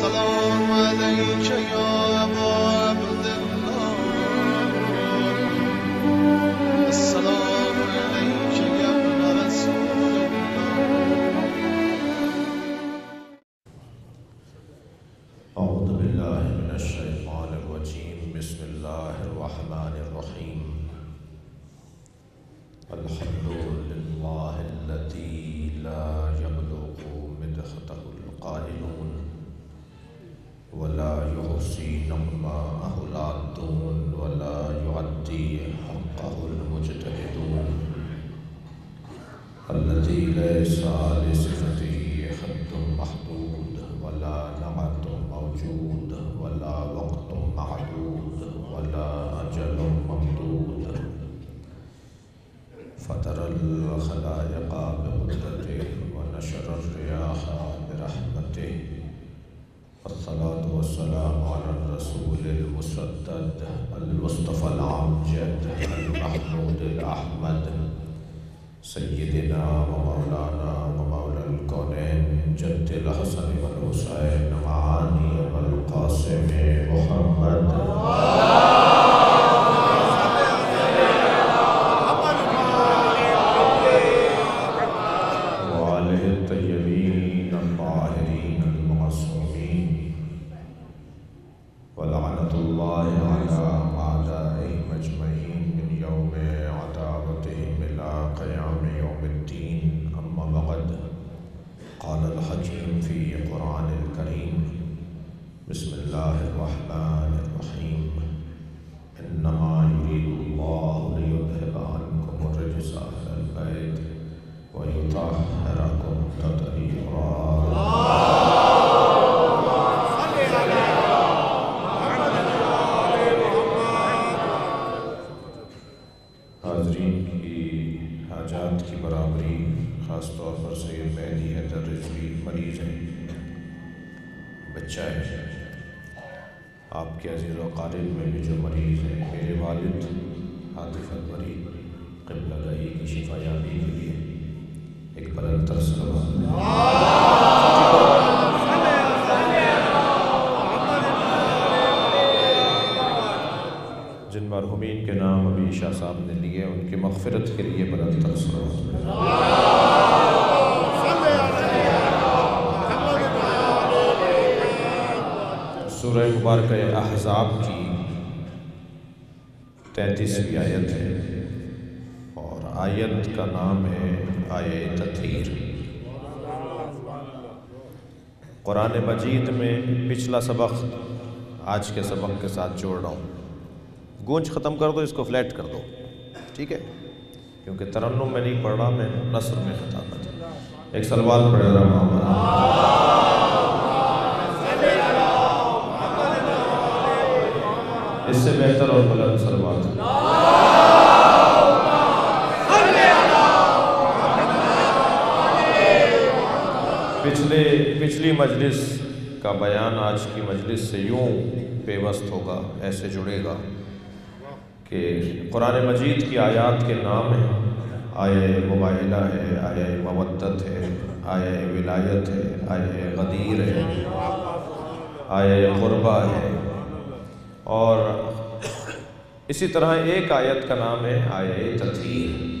السلام عليك يا تینتیسویں آیت ہے۔ اور آیت کا نام ہے آیہ تطہیر۔ قرآن مجید میں پچھلا سبق آج کے سبق کے ساتھ جوڑ رہا ہوں۔ گونج ختم کر دو، اس کو فلیٹ کر دو۔ ٹھیک ہے؟ کیونکہ ترنم میں نہیں پڑھ رہا، میں نثر میں خطابت ایک سلوات پڑھ رہا محمد اس سے بہتر اور بلند سلوات پچھلے، پچھلی مجلس کا بیان آج کی مجلس سے یوں پیوست ہوگا، ایسے جڑے گا کہ قرآن مجید کی آیات کے نام ہیں۔ آیہ مباحلہ ہے، آیہ مودت ہے، آیہ ولایت ہے، آیہ غدیر ہے، آیہ قربہ ہے۔ اور اسی طرح ایک آیت کا نام ہے آیہ تطہیر۔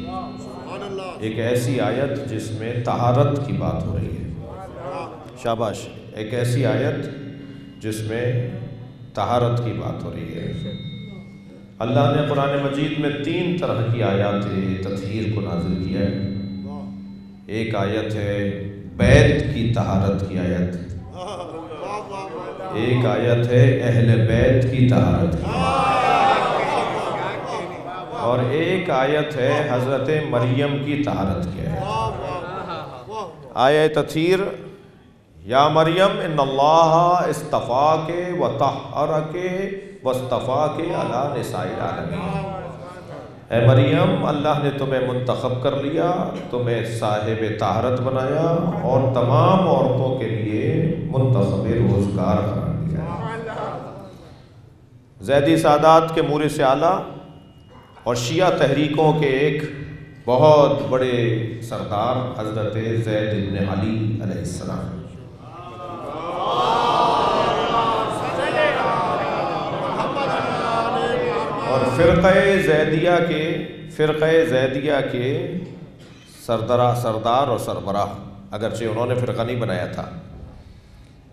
ایک ایسی آیت جس میں طہارت کی بات ہو رہی ہے۔ شاباش، ایک ایسی آیت جس میں طہارت کی بات ہو رہی ہے۔ اللہ نے قرآن مجید میں تین طرح کی آیات تطہیر کو نازل کیا ہے۔ ایک آیت ہے بیت کی طہارت کی آیت۔ ایک آیت ہے، اہل بیت کی طہارت کی۔ اور ایک آیت ہے، حضرت مریم کی طہارت کی آیت آیہ تطہیر، یا مریم، ان اللہ استفا کے و تحر کے وصطفیٰ کے علا نسائی العالمین۔ اے مریم، اللہ نے تمہیں منتخب کر لیا، تمہیں صاحب طہارت بنایا اور تمام عورتوں کے لیے منتخب روزگار قرار دیا۔ زیدی سادات کے مورث سے اعلیٰ اور شیعہ تحریکوں کے ایک بہت بڑے سردار حضرت زید بن علی علیہ السلام۔ اور فرقہ زیدیہ کے فرقہ زیدیہ کے سردرا، سردار اور سربراہ، اگرچہ انہوں نے فرقہ نہیں بنایا تھا۔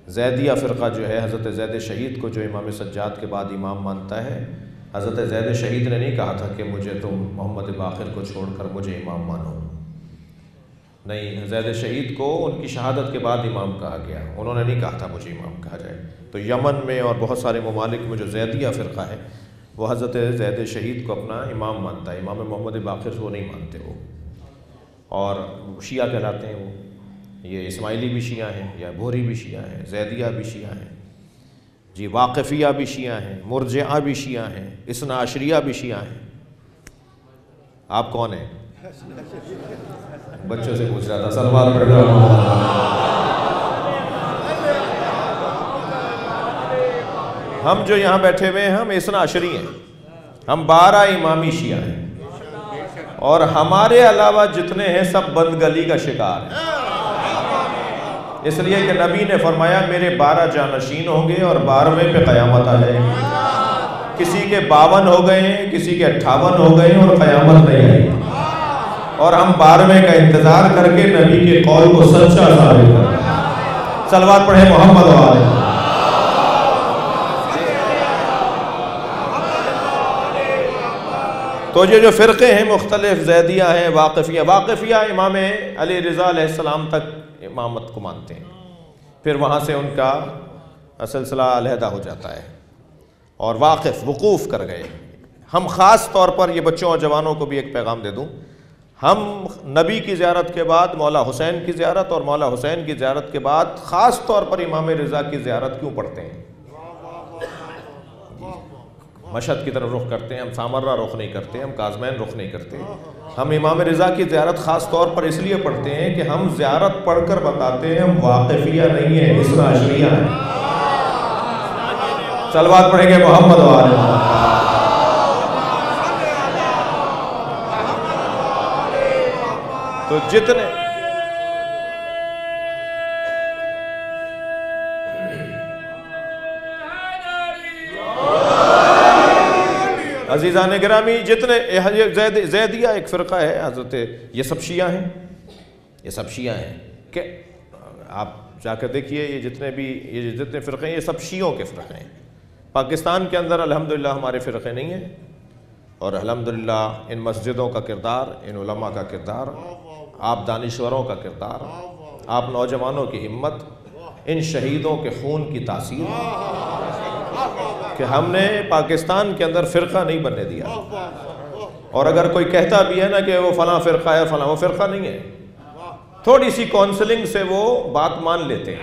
زیدیہ فرقہ جو ہے، حضرت زید شہید کو جو امام سجاد کے بعد امام مانتا ہے، حضرت زید شہید نے نہیں کہا تھا کہ مجھے تم محمد باقر کو چھوڑ کر مجھے امام مانو۔ نہیں، زید شہید کو ان کی شہادت کے بعد امام کہا گیا۔ انہوں نے نہیں کہا تھا مجھے امام کہا جائے۔ تو یمن میں اور بہت سارے ممالک میں جو زیدیہ فرقہ ہے وہ حضرت زید شہید کو اپنا امام مانتا ہے۔ امام محمد باقر کو نہیں مانتے وہ۔ اور شیعہ کہلاتے ہیں وہ۔ یہ اسماعیلی بھی شیعہ ہیں، یا بھوری بھی شیعہ ہیں، زیدیہ بھی شیعہ ہیں۔ جی واقفیہ بھی شیعہ ہیں، مرجعہ بھی شیعہ ہیں، اسنا عشریہ بھی شیعہ ہیں۔ آپ کون ہیں؟ بچوں سے پوچھ رہا تھا۔ سلمان پڑھ رہا ہم جو یہاں بیٹھے ہوئے ہیں، ہم اسنا عشری ہیں۔ ہم بارہ امامی شیعہ ہیں۔ اور ہمارے علاوہ جتنے ہیں، سب بند گلی کا شکار ہیں۔ اس لیے کہ نبی نے فرمایا، میرے بارہ جانشین ہوں گے اور بارہویں پہ قیامت آ جائے گی۔ کسی کے باون ہو گئے ہیں، کسی کے اٹھاون ہو گئے ہیں اور قیامت نہیں آئی اور ہم بارہویں کا انتظار کر کے نبی کے قول کو سچا ثابت کر سلوات پڑھے محمد والے تو یہ جو فرقے ہیں مختلف، زیدیہ ہیں، واقفیہ واقفیہ امام علی رضا علیہ السلام تک امامت کو مانتے ہیں۔ پھر وہاں سے ان کا سلسلہ علیحدہ ہو جاتا ہے اور واقف، وقوف کر گئے۔ ہم خاص طور پر یہ بچوں اور جوانوں کو بھی ایک پیغام دے دوں۔ ہم نبی کی زیارت کے بعد، مولا حسین کی زیارت اور مولا حسین کی زیارت کے بعد خاص طور پر امام رضا کی زیارت کیوں پڑھتے ہیں؟ مشہد کی طرف رخ کرتے ہیں، ہم سامرہ رخ نہیں کرتے، ہم کازمین رخ نہیں کرتے۔ ہم امام رضا کی زیارت خاص طور پر اس لیے پڑھتے ہیں کہ ہم زیارت پڑھ کر بتاتے ہیں ہم واقفیہ نہیں ہیں، اس عشریہ ہیں۔ سلوات پڑھیں گے محمد والے تو جتنے عزیزان گرامی، جتنے زید زیدیہ ایک فرقہ ہے، حضرت یہ سب شیعہ ہیں۔ یہ سب شیعہ ہیں کہ آپ جا کر دیکھیے، یہ جتنے بھی یہ جتنے فرقے ہیں، یہ سب شیعوں کے فرقے ہیں۔ پاکستان کے اندر الحمدللہ ہمارے فرقے نہیں ہیں، اور الحمدللہ ان مسجدوں کا کردار، ان علماء کا کردار، آپ دانشوروں کا کردار، آپ نوجوانوں کی ہمت، ان شہیدوں کے خون کی تاثیر۔ کہ ہم نے پاکستان کے اندر فرقہ نہیں بننے دیا۔ اور اگر کوئی کہتا بھی ہے نا کہ وہ فلاں فرقہ ہے، فلاں وہ فرقہ نہیں ہے۔ تھوڑی سی کونسلنگ سے وہ بات مان لیتے ہیں۔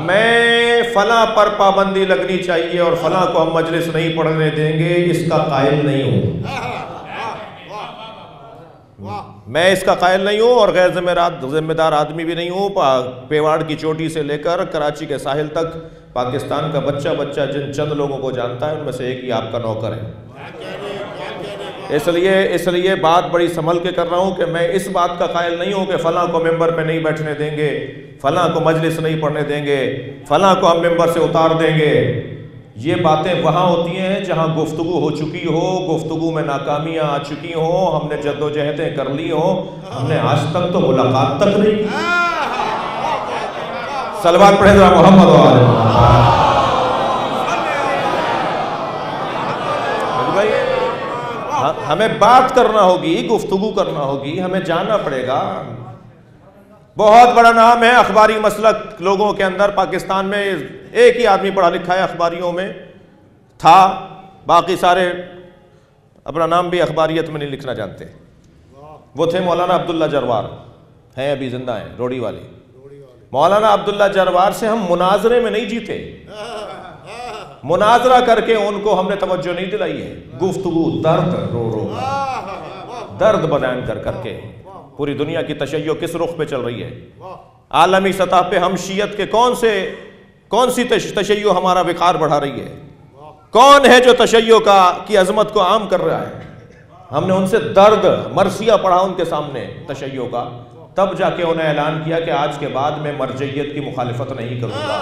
میں فلاں پر پابندی لگنی چاہیے اور فلاں کو ہم مجلس نہیں پڑھنے دیں گے، اس کا قائل نہیں ہوں۔ میں اس کا قائل نہیں ہوں اور غیر ذمہ دار آدمی بھی نہیں ہوں پیواڑ کی چوٹی سے لے کر کراچی کے ساحل تک۔ پاکستان کا بچہ بچہ جن چند لوگوں کو جانتا ہے، ان میں سے ایک ہی آپ کا نوکر ہے۔ اس لیے اس لیے بات بڑی سنبھل کے کر رہا ہوں کہ میں اس بات کا قائل نہیں ہوں کہ فلاں کو ممبر پہ نہیں بیٹھنے دیں گے، فلاں کو مجلس نہیں پڑھنے دیں گے، فلاں کو ہم ممبر سے اتار دیں گے۔ یہ باتیں وہاں ہوتی ہیں جہاں گفتگو ہو چکی ہو، گفتگو میں ناکامیاں آ چکی ہوں، ہم نے جد و جہدیں کر لی ہوں، ہم نے آج تک تو ملاقات تک نہیں کی۔ سلوات پڑھے ذرا محمد ہمیں بات کرنا ہوگی، گفتگو کرنا ہوگی، ہمیں جاننا پڑے گا۔ بہت بڑا نام ہے اخباری مسلک لوگوں کے اندر، پاکستان میں ایک ہی آدمی پڑھا لکھا ہے اخباریوں میں، تھا، باقی سارے اپنا نام بھی اخباریت میں نہیں لکھنا جانتے۔ وہ تھے مولانا عبداللہ جروار۔ ہیں ابھی زندہ ہیں، روڑی والی مولانا عبداللہ جروار سے ہم مناظرے میں نہیں جیتے۔ مناظرہ کر کے ان کو ہم نے توجہ نہیں دلائی ہے۔ گفتگو، درد، رو رو۔ درد بیان کر کر کے۔ پوری دنیا کی تشیع کس رخ پہ چل رہی ہے؟ عالمی سطح پہ ہم شیعت کے کون سے کون سی تشیع ہمارا وقار بڑھا رہی ہے؟ کون ہے جو تشیع کا کی عظمت کو عام کر رہا ہے؟ ہم نے ان سے درد مرثیہ پڑھا ان کے سامنے تشیع کا۔ تب جا کے انہیں اعلان کیا کہ آج کے بعد میں مرجعیت کی مخالفت نہیں کروں گا۔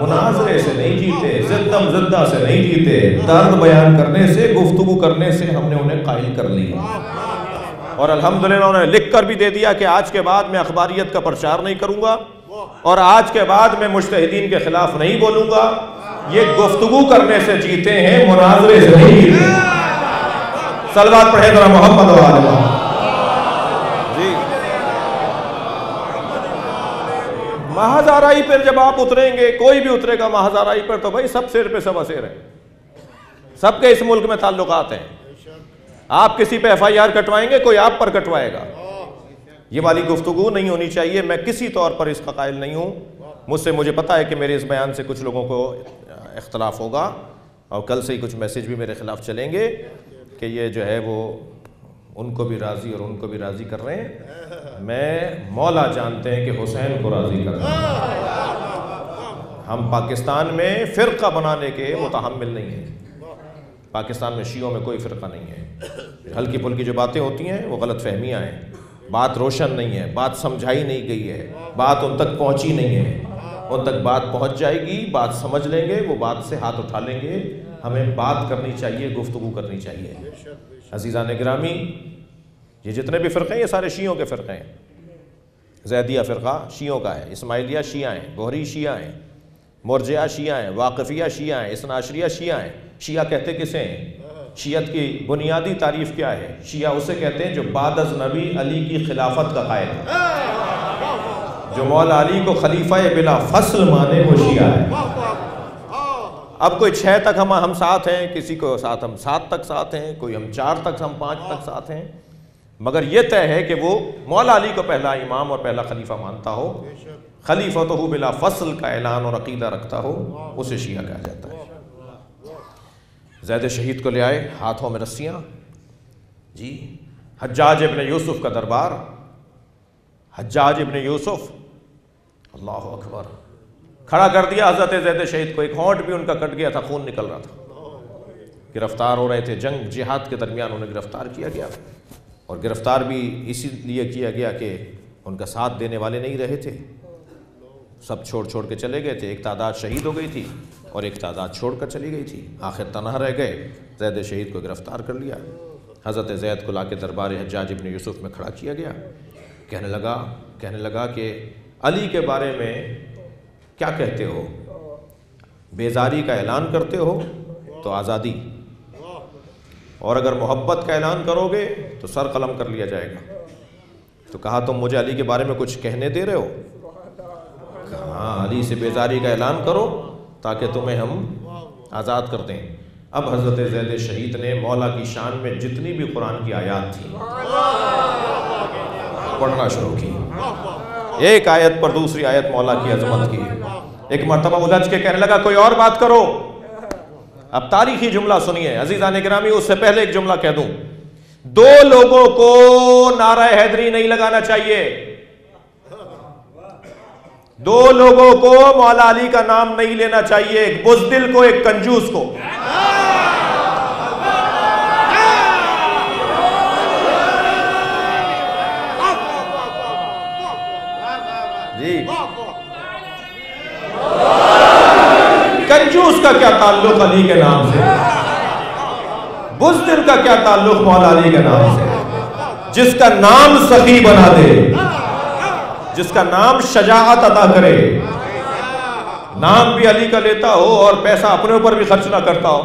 مناظرے سے نہیں جیتے زدم زدہ سے نہیں جیتے درد بیان کرنے سے گفتگو کرنے سے ہم نے انہیں قائل کر لیا۔ اور الحمدللہ انہوں نے لکھ کر بھی دے دیا کہ آج کے بعد میں اخباریت کا پرچار نہیں کروں گا اور آج کے بعد میں مجتہدین کے خلاف نہیں بولوں گا۔ یہ گفتگو کرنے سے جیتے ہیں مناظرے سے نہیں جیتے سلوات پڑھے ذرا محمد و آل جی۔ محض آرائی پر جب آپ اتریں گے، کوئی بھی اترے گا محض آرائی پر تو بھائی سب سیر پہ سب اسیر ہیں سب کے اس ملک میں تعلقات ہیں۔ آپ کسی پہ ایف آئی آر کٹوائیں گے، کوئی آپ پر کٹوائے گا۔ یہ والی گفتگو نہیں ہونی چاہیے۔ میں کسی طور پر اس کا قائل نہیں ہوں۔ مجھ سے مجھے پتا ہے کہ میرے اس بیان سے کچھ لوگوں کو اختلاف ہوگا اور کل سے ہی کچھ میسیج بھی میرے خلاف چلیں گے کہ یہ جو ہے وہ ان کو بھی راضی اور ان کو بھی راضی کر رہے ہیں۔ میں مولا جانتے ہیں کہ حسین کو راضی کر رہے ہیں۔ ہم پاکستان میں فرقہ بنانے کے متحمل نہیں ہیں۔ پاکستان میں شیعوں میں کوئی فرقہ نہیں ہے۔ ہلکی پھلکی جو باتیں ہوتی ہیں، وہ غلط فہمیاں ہیں۔ بات روشن نہیں ہے، بات سمجھائی نہیں گئی ہے۔ بات ان تک پہنچی نہیں ہے۔ ان تک بات پہنچ جائے گی، بات سمجھ لیں گے، وہ بات سے ہاتھ اٹھا لیں گے۔ ہمیں بات کرنی چاہیے، گفتگو کرنی چاہیے۔ عزیزان گرامی یہ جتنے بھی فرقے ہیں، یہ سارے شیعوں کے فرقے ہیں۔ زیدیہ فرقہ شیعوں کا ہے، اسماعیلیہ شیعہ ہیں، گوہری شیعہ ہیں، مرجعہ شیعہ ہیں، واقفیہ شیعہ ہیں اسناشریہ شیعہ ہیں۔ شیعہ کہتے کسے ہیں؟ شیعت کی بنیادی تعریف کیا ہے؟ شیعہ اسے کہتے ہیں جو بعد از نبی علی کی خلافت کا قائل ہے۔ جو مولا علی کو خلیفہ بلا فصل مانے وہ شیعہ ہے۔ اب کوئی چھ تک ہم ہم ساتھ ہیں، کسی کو ساتھ ہم سات تک ساتھ ہیں، کوئی ہم چار تک، ہم پانچ تک ساتھ ہیں۔ مگر یہ طے ہے کہ وہ مولا علی کو پہلا امام اور پہلا خلیفہ مانتا ہو۔ خلیفہ تو بلا فصل کا اعلان اور عقیدہ رکھتا ہو، اسے شیعہ کہا جاتا ہے۔ زید شہید کو لے آئے، ہاتھوں میں رسیاں۔ جی حجاج ابن یوسف کا دربار۔ حجاج ابن یوسف، اللہ اکبر۔ کھڑا کر دیا، حضرت زید شہید کو۔ ایک ہونٹ بھی ان کا کٹ گیا تھا، خون نکل رہا تھا۔ گرفتار ہو رہے تھے، جنگ، جہاد کے درمیان انہیں گرفتار کیا گیا۔ اور گرفتار بھی اسی لیے کیا گیا کہ ان کا ساتھ دینے والے نہیں رہے تھے۔ سب چھوڑ چھوڑ کے چلے گئے تھے۔ ایک تعداد شہید ہو گئی تھی۔ اور ایک تعداد چھوڑ کر چلی گئی تھی۔ آخر تنہا رہ گئے۔ زید شہید کو گرفتار کر لیا۔ حضرت زید کو لا کے دربار حجاج ابن یوسف میں کھڑا کیا گیا۔ کہنے لگا کہنے لگا کہ علی کے بارے میں کیا کہتے ہو؟ بیزاری کا اعلان کرتے ہو تو آزادی۔ اور اگر محبت کا اعلان کرو گے تو سر قلم کر لیا جائے گا۔ تو کہا، تم مجھے علی کے بارے میں کچھ کہنے دے رہے ہو؟ ہاں علی سے بیزاری کا اعلان کرو تاکہ تمہیں ہم آزاد کر دیں۔ اب حضرت زید شہید نے مولا کی شان میں جتنی بھی قرآن کی آیات تھی، پڑھنا شروع کی۔ ایک آیت پر دوسری آیت مولا کی عظمت کی۔ ایک مرتبہ الجھ کے کہنے لگا، کوئی اور بات کرو۔ اب تاریخی جملہ سنیے۔ عزیزان گرامی، اس سے پہلے ایک جملہ کہہ دوں۔ دو لوگوں کو نعرہ حیدری نہیں لگانا چاہیے۔ دو لوگوں کو مولا علی کا نام نہیں لینا چاہیے، ایک بزدل کو، ایک کنجوس کو۔ جی۔ کنجوس کا کیا تعلق علی کے نام سے؟ بزدل کا کیا تعلق مولا علی کے نام سے؟ جس کا نام سخی بنا دے۔ جس کا نام شجاعت عطا کرے۔ نام بھی علی کا لیتا ہو اور پیسہ اپنے اوپر بھی خرچ نہ کرتا ہو۔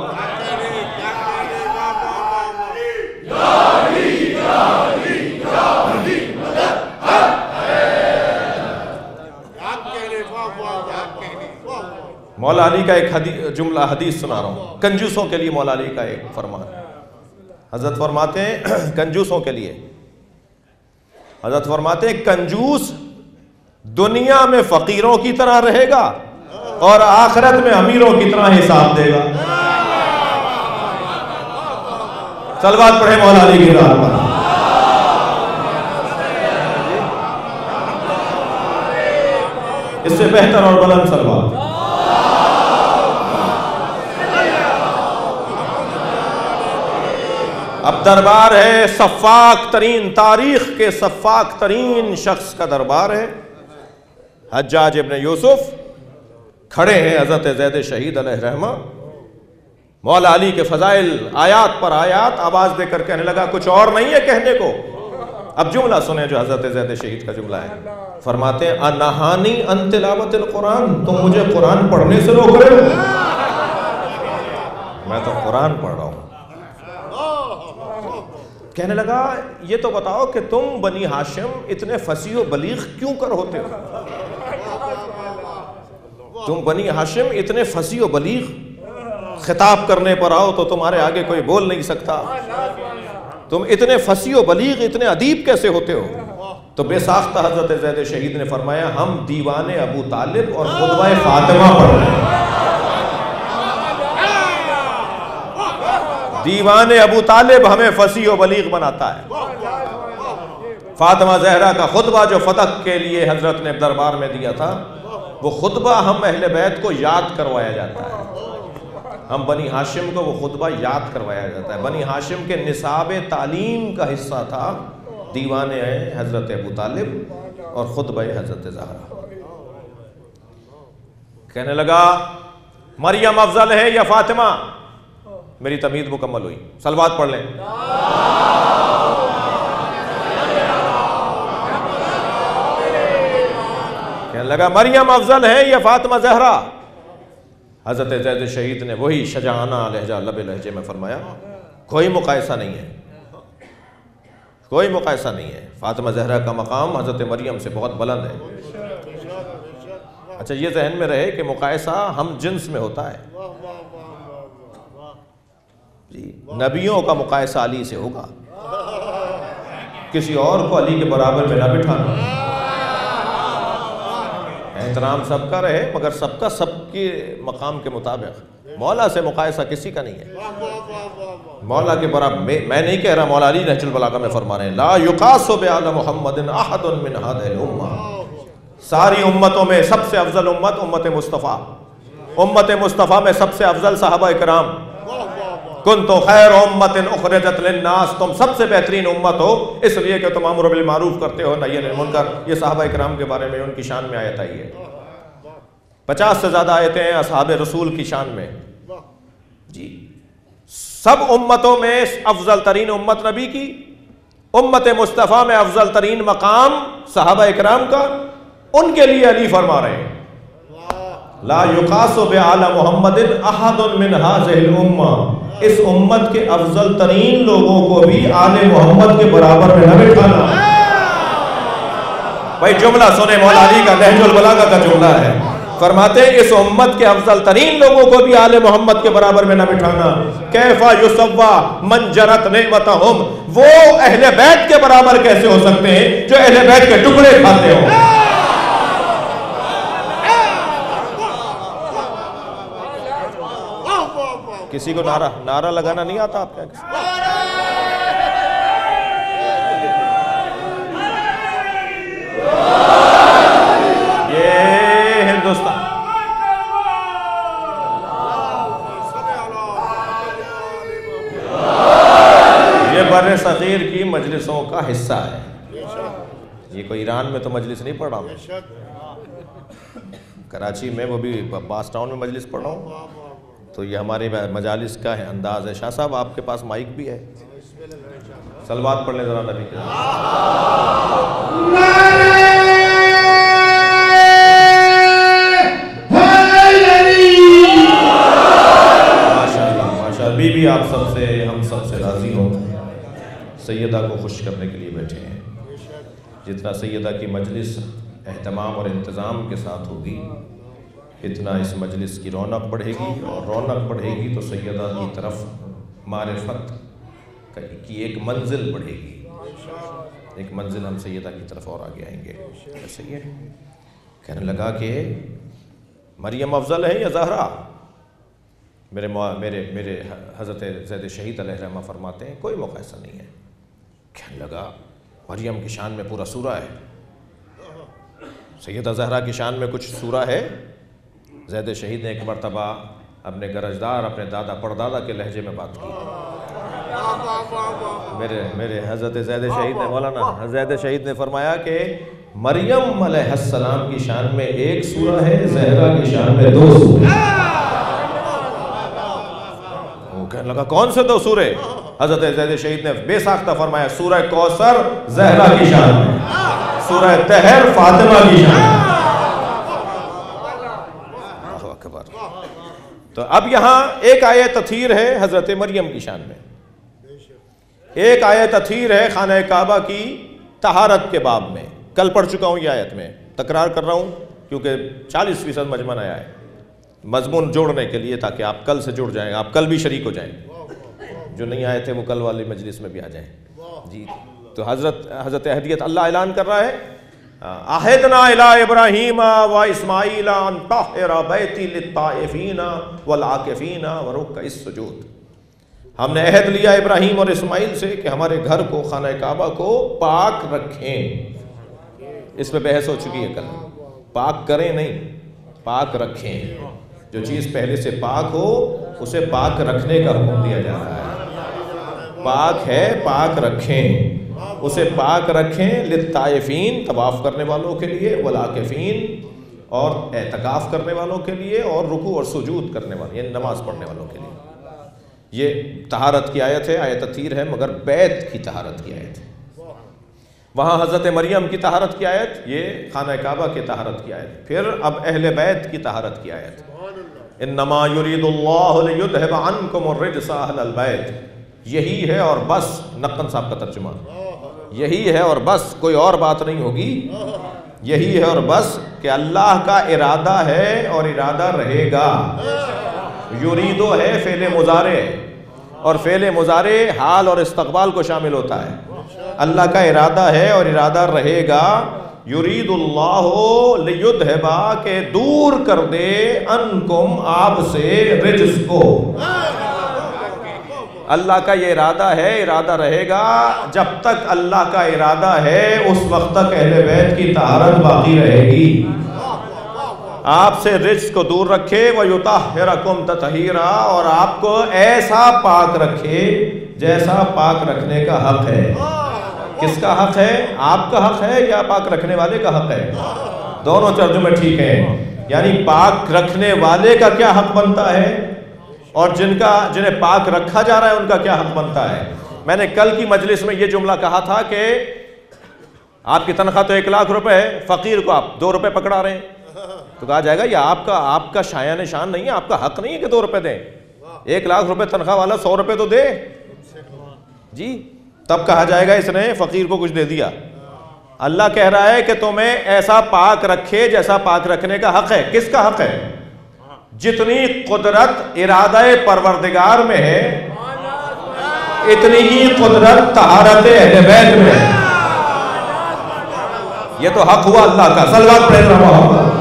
مولا علی کا ایک جملہ حدیث سنا رہا ہوں۔ کنجوسوں کے لیے مولا علی کا ایک فرمان۔ حضرت فرماتے ہیں، کنجوسوں کے لیے۔ حضرت فرماتے ہیں، کنجوس دنیا میں فقیروں کی طرح رہے گا اور آخرت میں امیروں کی طرح حساب دے گا۔ سلوات پڑھے مولا علی کی راہ پر۔ اس سے بہتر اور بلند سلوات اب دربار ہے صفاق ترین تاریخ کے صفاق ترین شخص کا دربار ہے۔ حجاج ابن یوسف کھڑے ہیں حضرت زید شہید علیہ رحمہ مولا علی کے فضائل آیات پر آیات آواز دے کر کہنے لگا، کچھ اور نہیں ہے کہنے کو۔ اب جملہ سنیں جو حضرت زید شہید کا جملہ ہے۔ فرماتے ہیں، انہانی ان تلاوت القرآن، تم مجھے قرآن پڑھنے سے روک رہے ہو؟ میں تو قرآن پڑھ رہا ہوں۔ کہنے لگا، یہ تو بتاؤ کہ تم بنی ہاشم اتنے فصیح و بلیغ کیوں کر ہوتے ہو? تم بنی ہاشم اتنے فصیح و بلیغ خطاب کرنے پر آؤ تو تمہارے آگے کوئی بول نہیں سکتا۔ تم اتنے فصیح و بلیغ اتنے ادیب کیسے ہوتے ہو؟ تو بے ساختہ حضرت زید شہید نے فرمایا، ہم دیوان ابو طالب اور خطبہ فاطمہ پڑھ رہے ہیں۔ دیوان ابو طالب ہمیں فصیح و بلیغ بناتا ہے۔ فاطمہ زہرہ کا خطبہ جو فتح کے لیے حضرت نے دربار میں دیا تھا، وہ خطبہ ہم اہل بیت کو یاد کروایا جاتا ہے۔ ہم بنی ہاشم کو وہ خطبہ یاد کروایا جاتا ہے۔ بنی ہاشم کے نصاب تعلیم کا حصہ تھا دیوان حضرت ابو طالب اور خطبہ حضرت زہرہ کہنے لگا، مریم افضل ہے یا فاطمہ؟ میری تمید مکمل ہوئی۔ سلوات پڑھ لیں۔ کہنے لگا، مریم افضل ہے یا فاطمہ زہرا؟ حضرت زید شہید نے وہی شجاعانہ لہجہ لب لہجے میں فرمایا۔ کوئی مقایسہ نہیں ہے۔ کوئی مقایسہ نہیں ہے۔ فاطمہ زہرا کا مقام حضرت مریم سے بہت بلند ہے۔ اچھا یہ ذہن میں رہے کہ مقایسہ ہم جنس میں ہوتا ہے۔ جی نبیوں کا مقایسہ علی سے ہوگا۔ کسی اور کو علی کے برابر میں نہ بٹھانا۔ احترام سب کا رہے، مگر سب کا سب کے مقام کے مطابق۔ مولا سے مقایسہ کسی کا نہیں ہے۔ مولا کے برابر، میں نہیں کہہ رہا مولا علی نحج البلاغہ میں فرما رہے ہیں، لا یقاسو بیعال محمد احد من حد الامہ۔ ساری امتوں میں سب سے افضل امت امت مصطفیٰ۔ امت مصطفیٰ میں سب سے افضل صحابہ اکرام کن تو خیر امت اخرجت للناس، تم سب سے بہترین امت ہو۔ اس لیے کہ تم امر بالمعروف کرتے ہو نئی المنکر۔ یہ صحابہ اکرام کے بارے میں ان کی شان میں آیت آئی ہے۔ پچاس سے زیادہ آیتیں ہیں اصحاب رسول کی شان میں۔ جی۔ سب امتوں میں افضل ترین امت نبی کی، امت مصطفیٰ میں افضل ترین مقام صحابہ اکرام کا، ان کے لیے علی فرما رہے ہیں۔ لا یقاسو بعال محمد احد من هذه الامه اس امت کے افضل ترین لوگوں کو بھی آل محمد کے برابر میں نہ بٹھانا۔ بھائی جملہ سنے مولا علی کا لہج البلاغہ کا جملہ ہے۔ فرماتے ہیں، اس امت کے افضل ترین لوگوں کو بھی آل محمد کے برابر میں نہ بٹھانا۔ کیفا یصوا من جرت نعمتہم۔ وہ اہل بیت کے برابر کیسے ہو سکتے ہیں جو اہل بیت کے ٹکڑے کھاتے ہوں؟ کسی کو نعرہ نعرہ لگانا نہیں آتا آپ کیا یہ ہندوستان۔ یہ بر صغیر کی مجلسوں کا حصہ ہے۔ یہ کوئی ایران میں تو مجلس نہیں پڑھ رہا ہوں کراچی میں وہ بھی باس ٹاؤن میں مجلس پڑھ رہا ہوں۔ تو یہ ہمارے مجالس کا ہے، انداز ہے۔ شاہ صاحب، آپ کے پاس مائک بھی ہے؟ سلوات پڑھ لیں ذرا نبی کے ماشاءاللہ ماشاءاللہ۔ بی بی، آپ سب سے، ہم سب سے راضی ہو سیدہ کو خوش کرنے کے لیے بیٹھے ہیں۔ جتنا سیدہ کی مجلس اہتمام اور انتظام کے ساتھ ہوگی اتنا اس مجلس کی رونق بڑھے گی اور رونق بڑھے گی تو سیدہ کی طرف معرفت کی ایک منزل بڑھے گی۔ ایک منزل ہم سیدہ کی طرف اور آگے آئیں گے۔ ایسے ہی ہے۔ کہنے لگا کہ مریم افضل ہے یا زہرا؟ میرے میرے میرے حضرت زید شہید علیہ رحمہ فرماتے ہیں، کوئی مقایسہ نہیں ہے۔ کہنے لگا، مریم کی شان میں پورا سورہ ہے۔ سیدہ زہرا کی شان میں کچھ سورہ ہے؟ زید شہید نے ایک مرتبہ اپنے گرجدار، اپنے دادا، پردادا کے لہجے میں بات کی۔ میرے میرے حضرت زید شہید نے، مولانا زید شہید نے فرمایا کہ مریم علیہ السلام کی شان میں ایک سورہ ہے، زہرا کی شان میں دو سورہ وہ کہنے لگا، کون سے دو سورے؟ حضرت زید شہید نے بے ساختہ فرمایا، سورہ کوثر زہرا کی شان میں، سورہ تہر فاطمہ کی شان میں اللہ اکبر تو اب یہاں ایک آیہ تطہیر ہے حضرت مریم کی شان میں۔ ایک آیہ تطہیر ہے خانہ کعبہ کی طہارت کے باب میں۔ کل پڑھ چکا ہوں یہ آیت میں۔ تکرار کر رہا ہوں کیونکہ چالیس فیصد مجمن آیا ہے۔ مضمون جوڑنے کے لیے تاکہ آپ کل سے جڑ جائیں، آپ کل بھی شریک ہو جائیں۔ جو نہیں آئے تھے وہ کل والی مجلس میں بھی آ جائیں۔ جی تو حضرت حضرت اہدیت اللہ اعلان کر رہا ہے۔ آہدنا الى ابراہیم و اسماعیل ان طاہر بیتی للطائفین والعاکفین ورکع السجود ہم نے عہد لیا ابراہیم اور اسماعیل سے کہ ہمارے گھر کو، خانہ کعبہ کو پاک رکھیں۔ اس پہ بحث ہو چکی ہے کل۔ پاک کریں نہیں، پاک رکھیں۔ جو چیز پہلے سے پاک ہو، اسے پاک رکھنے کا حکم دیا جا رہا ہے۔ پاک ہے، پاک رکھیں۔ اسے پاک رکھیں لطائفین طواف کرنے والوں کے لیے، ولاکفین اور اعتکاف کرنے والوں کے لیے اور رکوع اور سجود کرنے والے یعنی نماز پڑھنے والوں کے لیے۔ یہ طہارت کی آیت ہے، آیت تطہیر ہے، مگر بیت کی طہارت کی آیت ہے۔ وہاں حضرت مریم کی طہارت کی آیت، یہ خانہ کعبہ کی طہارت کی آیت۔ پھر اب اہل بیت کی طہارت کی آیت۔ انما یرید اللہ لیدھب عنکم الرجس اہل البیت۔ یہی ہے اور بس نقن صاحب کا ترجمہ۔ یہی ہے اور بس کوئی اور بات نہیں ہوگی۔ یہی ہے اور بس کہ اللہ کا ارادہ ہے اور ارادہ رہے گا۔ یریدو ہے فعل مضارع۔ اور فعل مضارع حال اور استقبال کو شامل ہوتا ہے۔ اللہ کا ارادہ ہے اور ارادہ رہے گا۔ یرید اللہ لیدھبا کہ دور کر دے انکم آپ سے رجس کو۔ اللہ کا یہ ارادہ ہے، ارادہ رہے گا۔ جب تک اللہ کا ارادہ ہے، اس وقت تک اہل بیت کی طہارت باقی رہے گی۔ آپ سے رجس کو دور رکھے وَيُطَحِرَكُمْ تَتَحِيرًا اور آپ کو ایسا پاک رکھے جیسا پاک رکھنے کا حق ہے۔ کس کا حق ہے؟ آپ کا حق ہے یا پاک رکھنے والے کا حق ہے؟ دونوں ترجمے ٹھیک ہیں۔ یعنی پاک رکھنے والے کا کیا حق بنتا ہے؟ اور جن کا جنہیں پاک رکھا جا رہا ہے، ان کا کیا حق بنتا ہے؟ میں نے کل کی مجلس میں یہ جملہ کہا تھا کہ آپ کی تنخواہ تو ایک لاکھ روپے ہے، فقیر کو آپ دو روپے پکڑا رہے ہیں۔ تو کہا جائے گا، یہ آپ کا آپ کا شایہ نشان نہیں ہے، آپ کا حق نہیں ہے کہ دو روپے دیں۔ ایک لاکھ روپے تنخواہ والا سو روپے تو دے۔ جی تب کہا جائے گا اس نے، فقیر کو کچھ دے دیا۔ اللہ کہہ رہا ہے کہ تمہیں ایسا پاک رکھے جیسا پاک رکھنے کا حق ہے۔ کس کا حق ہے؟ جتنی قدرت ارادہ پروردگار میں ہے اتنی ہی قدرت طہارت اہل بیت میں ہے۔ یہ تو حق ہوا اللہ کا۔ صلوات پڑھ رہا محمد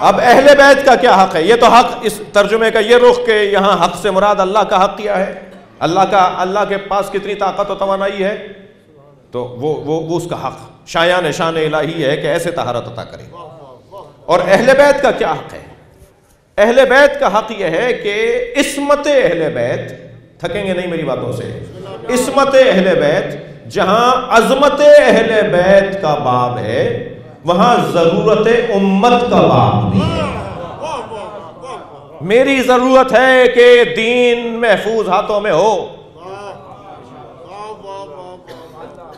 اب اہل بیت کا کیا حق ہے؟ یہ تو حق اس ترجمے کا یہ رخ کہ یہاں حق سے مراد اللہ کا حق کیا ہے؟ اللہ کا اللہ کے پاس کتنی طاقت و توانائی ہے؟ تو وہ وہ, وہ اس کا حق۔ شایان نشان الہی ہے کہ ایسے طہارت عطا کرے۔ اور اہل بیت کا کیا حق ہے؟ اہل بیت کا حق یہ ہے کہ اسمت اہل بیت، تھکیں گے نہیں میری باتوں سے اسمت اہل بیت، جہاں عظمت اہل بیت کا باب ہے، وہاں ضرورت امت کا باب بھی ہے۔ میری ضرورت ہے کہ دین محفوظ ہاتھوں میں ہو۔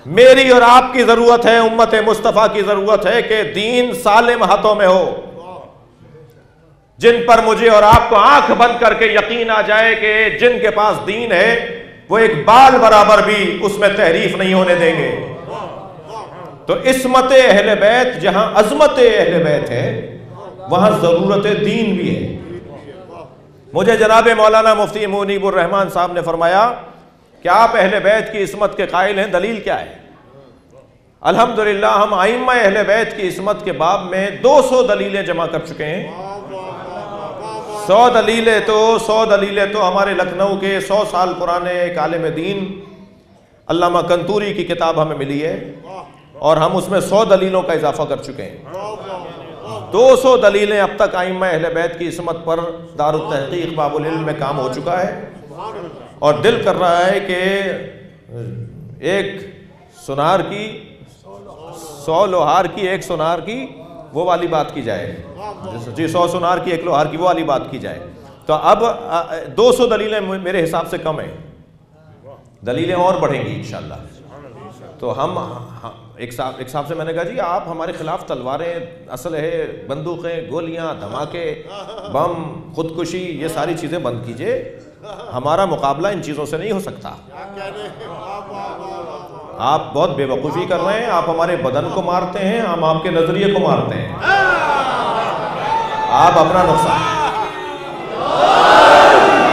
میری اور آپ کی ضرورت ہے، امت مصطفیٰ کی ضرورت ہے کہ دین سالم ہاتھوں میں ہو۔ جن پر مجھے اور آپ کو آنکھ بند کر کے یقین آ جائے کہ جن کے پاس دین ہے، وہ ایک بال برابر بھی اس میں تحریف نہیں ہونے دیں گے۔ تو اسمت اہل بیت، جہاں عظمت اہل بیت ہے، وہاں ضرورت دین بھی ہے۔ مجھے جناب مولانا مفتی منیب الرحمان صاحب نے فرمایا کہ آپ اہل بیت کی عصمت کے قائل ہیں، دلیل کیا ہے؟ الحمدللہ، ہم آئمہ اہل بیت کی عصمت کے باب میں دو سو دلیلیں جمع کر چکے ہیں۔ سو دلیلیں تو، سو دلیلیں تو ہمارے لکھنؤ کے سو سال پرانے ایک عالم دین علامہ کنتوری کی کتاب ہمیں ملی ہے اور ہم اس میں سو دلیلوں کا اضافہ کر چکے ہیں۔ دو سو دلیلیں اب تک آئمہ اہل بیت کی عصمت پر دار التحقیق باب العلم میں کام ہو چکا ہے۔ اور دل کر رہا ہے کہ ایک سنار کی سو لوہار کی، ایک سنار کی وہ والی بات کی جائے۔ جی سو سنار کی، ایک لوہار کی، وہ والی بات کی جائے۔ تو اب، دو سو دلیلیں میرے حساب سے کم ہیں۔ دلیلیں اور بڑھیں گی انشاءاللہ۔ تو ہم ایک صاحب ایک صاحب سے میں نے کہا جی آپ ہمارے خلاف تلواریں اسلحے بندوقیں، گولیاں، دھماکے، بم، خودکشی، یہ ساری چیزیں بند کیجیے۔ ہمارا مقابلہ ان چیزوں سے نہیں ہو سکتا۔ آپ بہت بے وقوفی کر رہے ہیں، آپ ہمارے بدن کو مارتے ہیں، ہم آپ کے نظریے کو مارتے ہیں۔ آپ اپنا نقصان،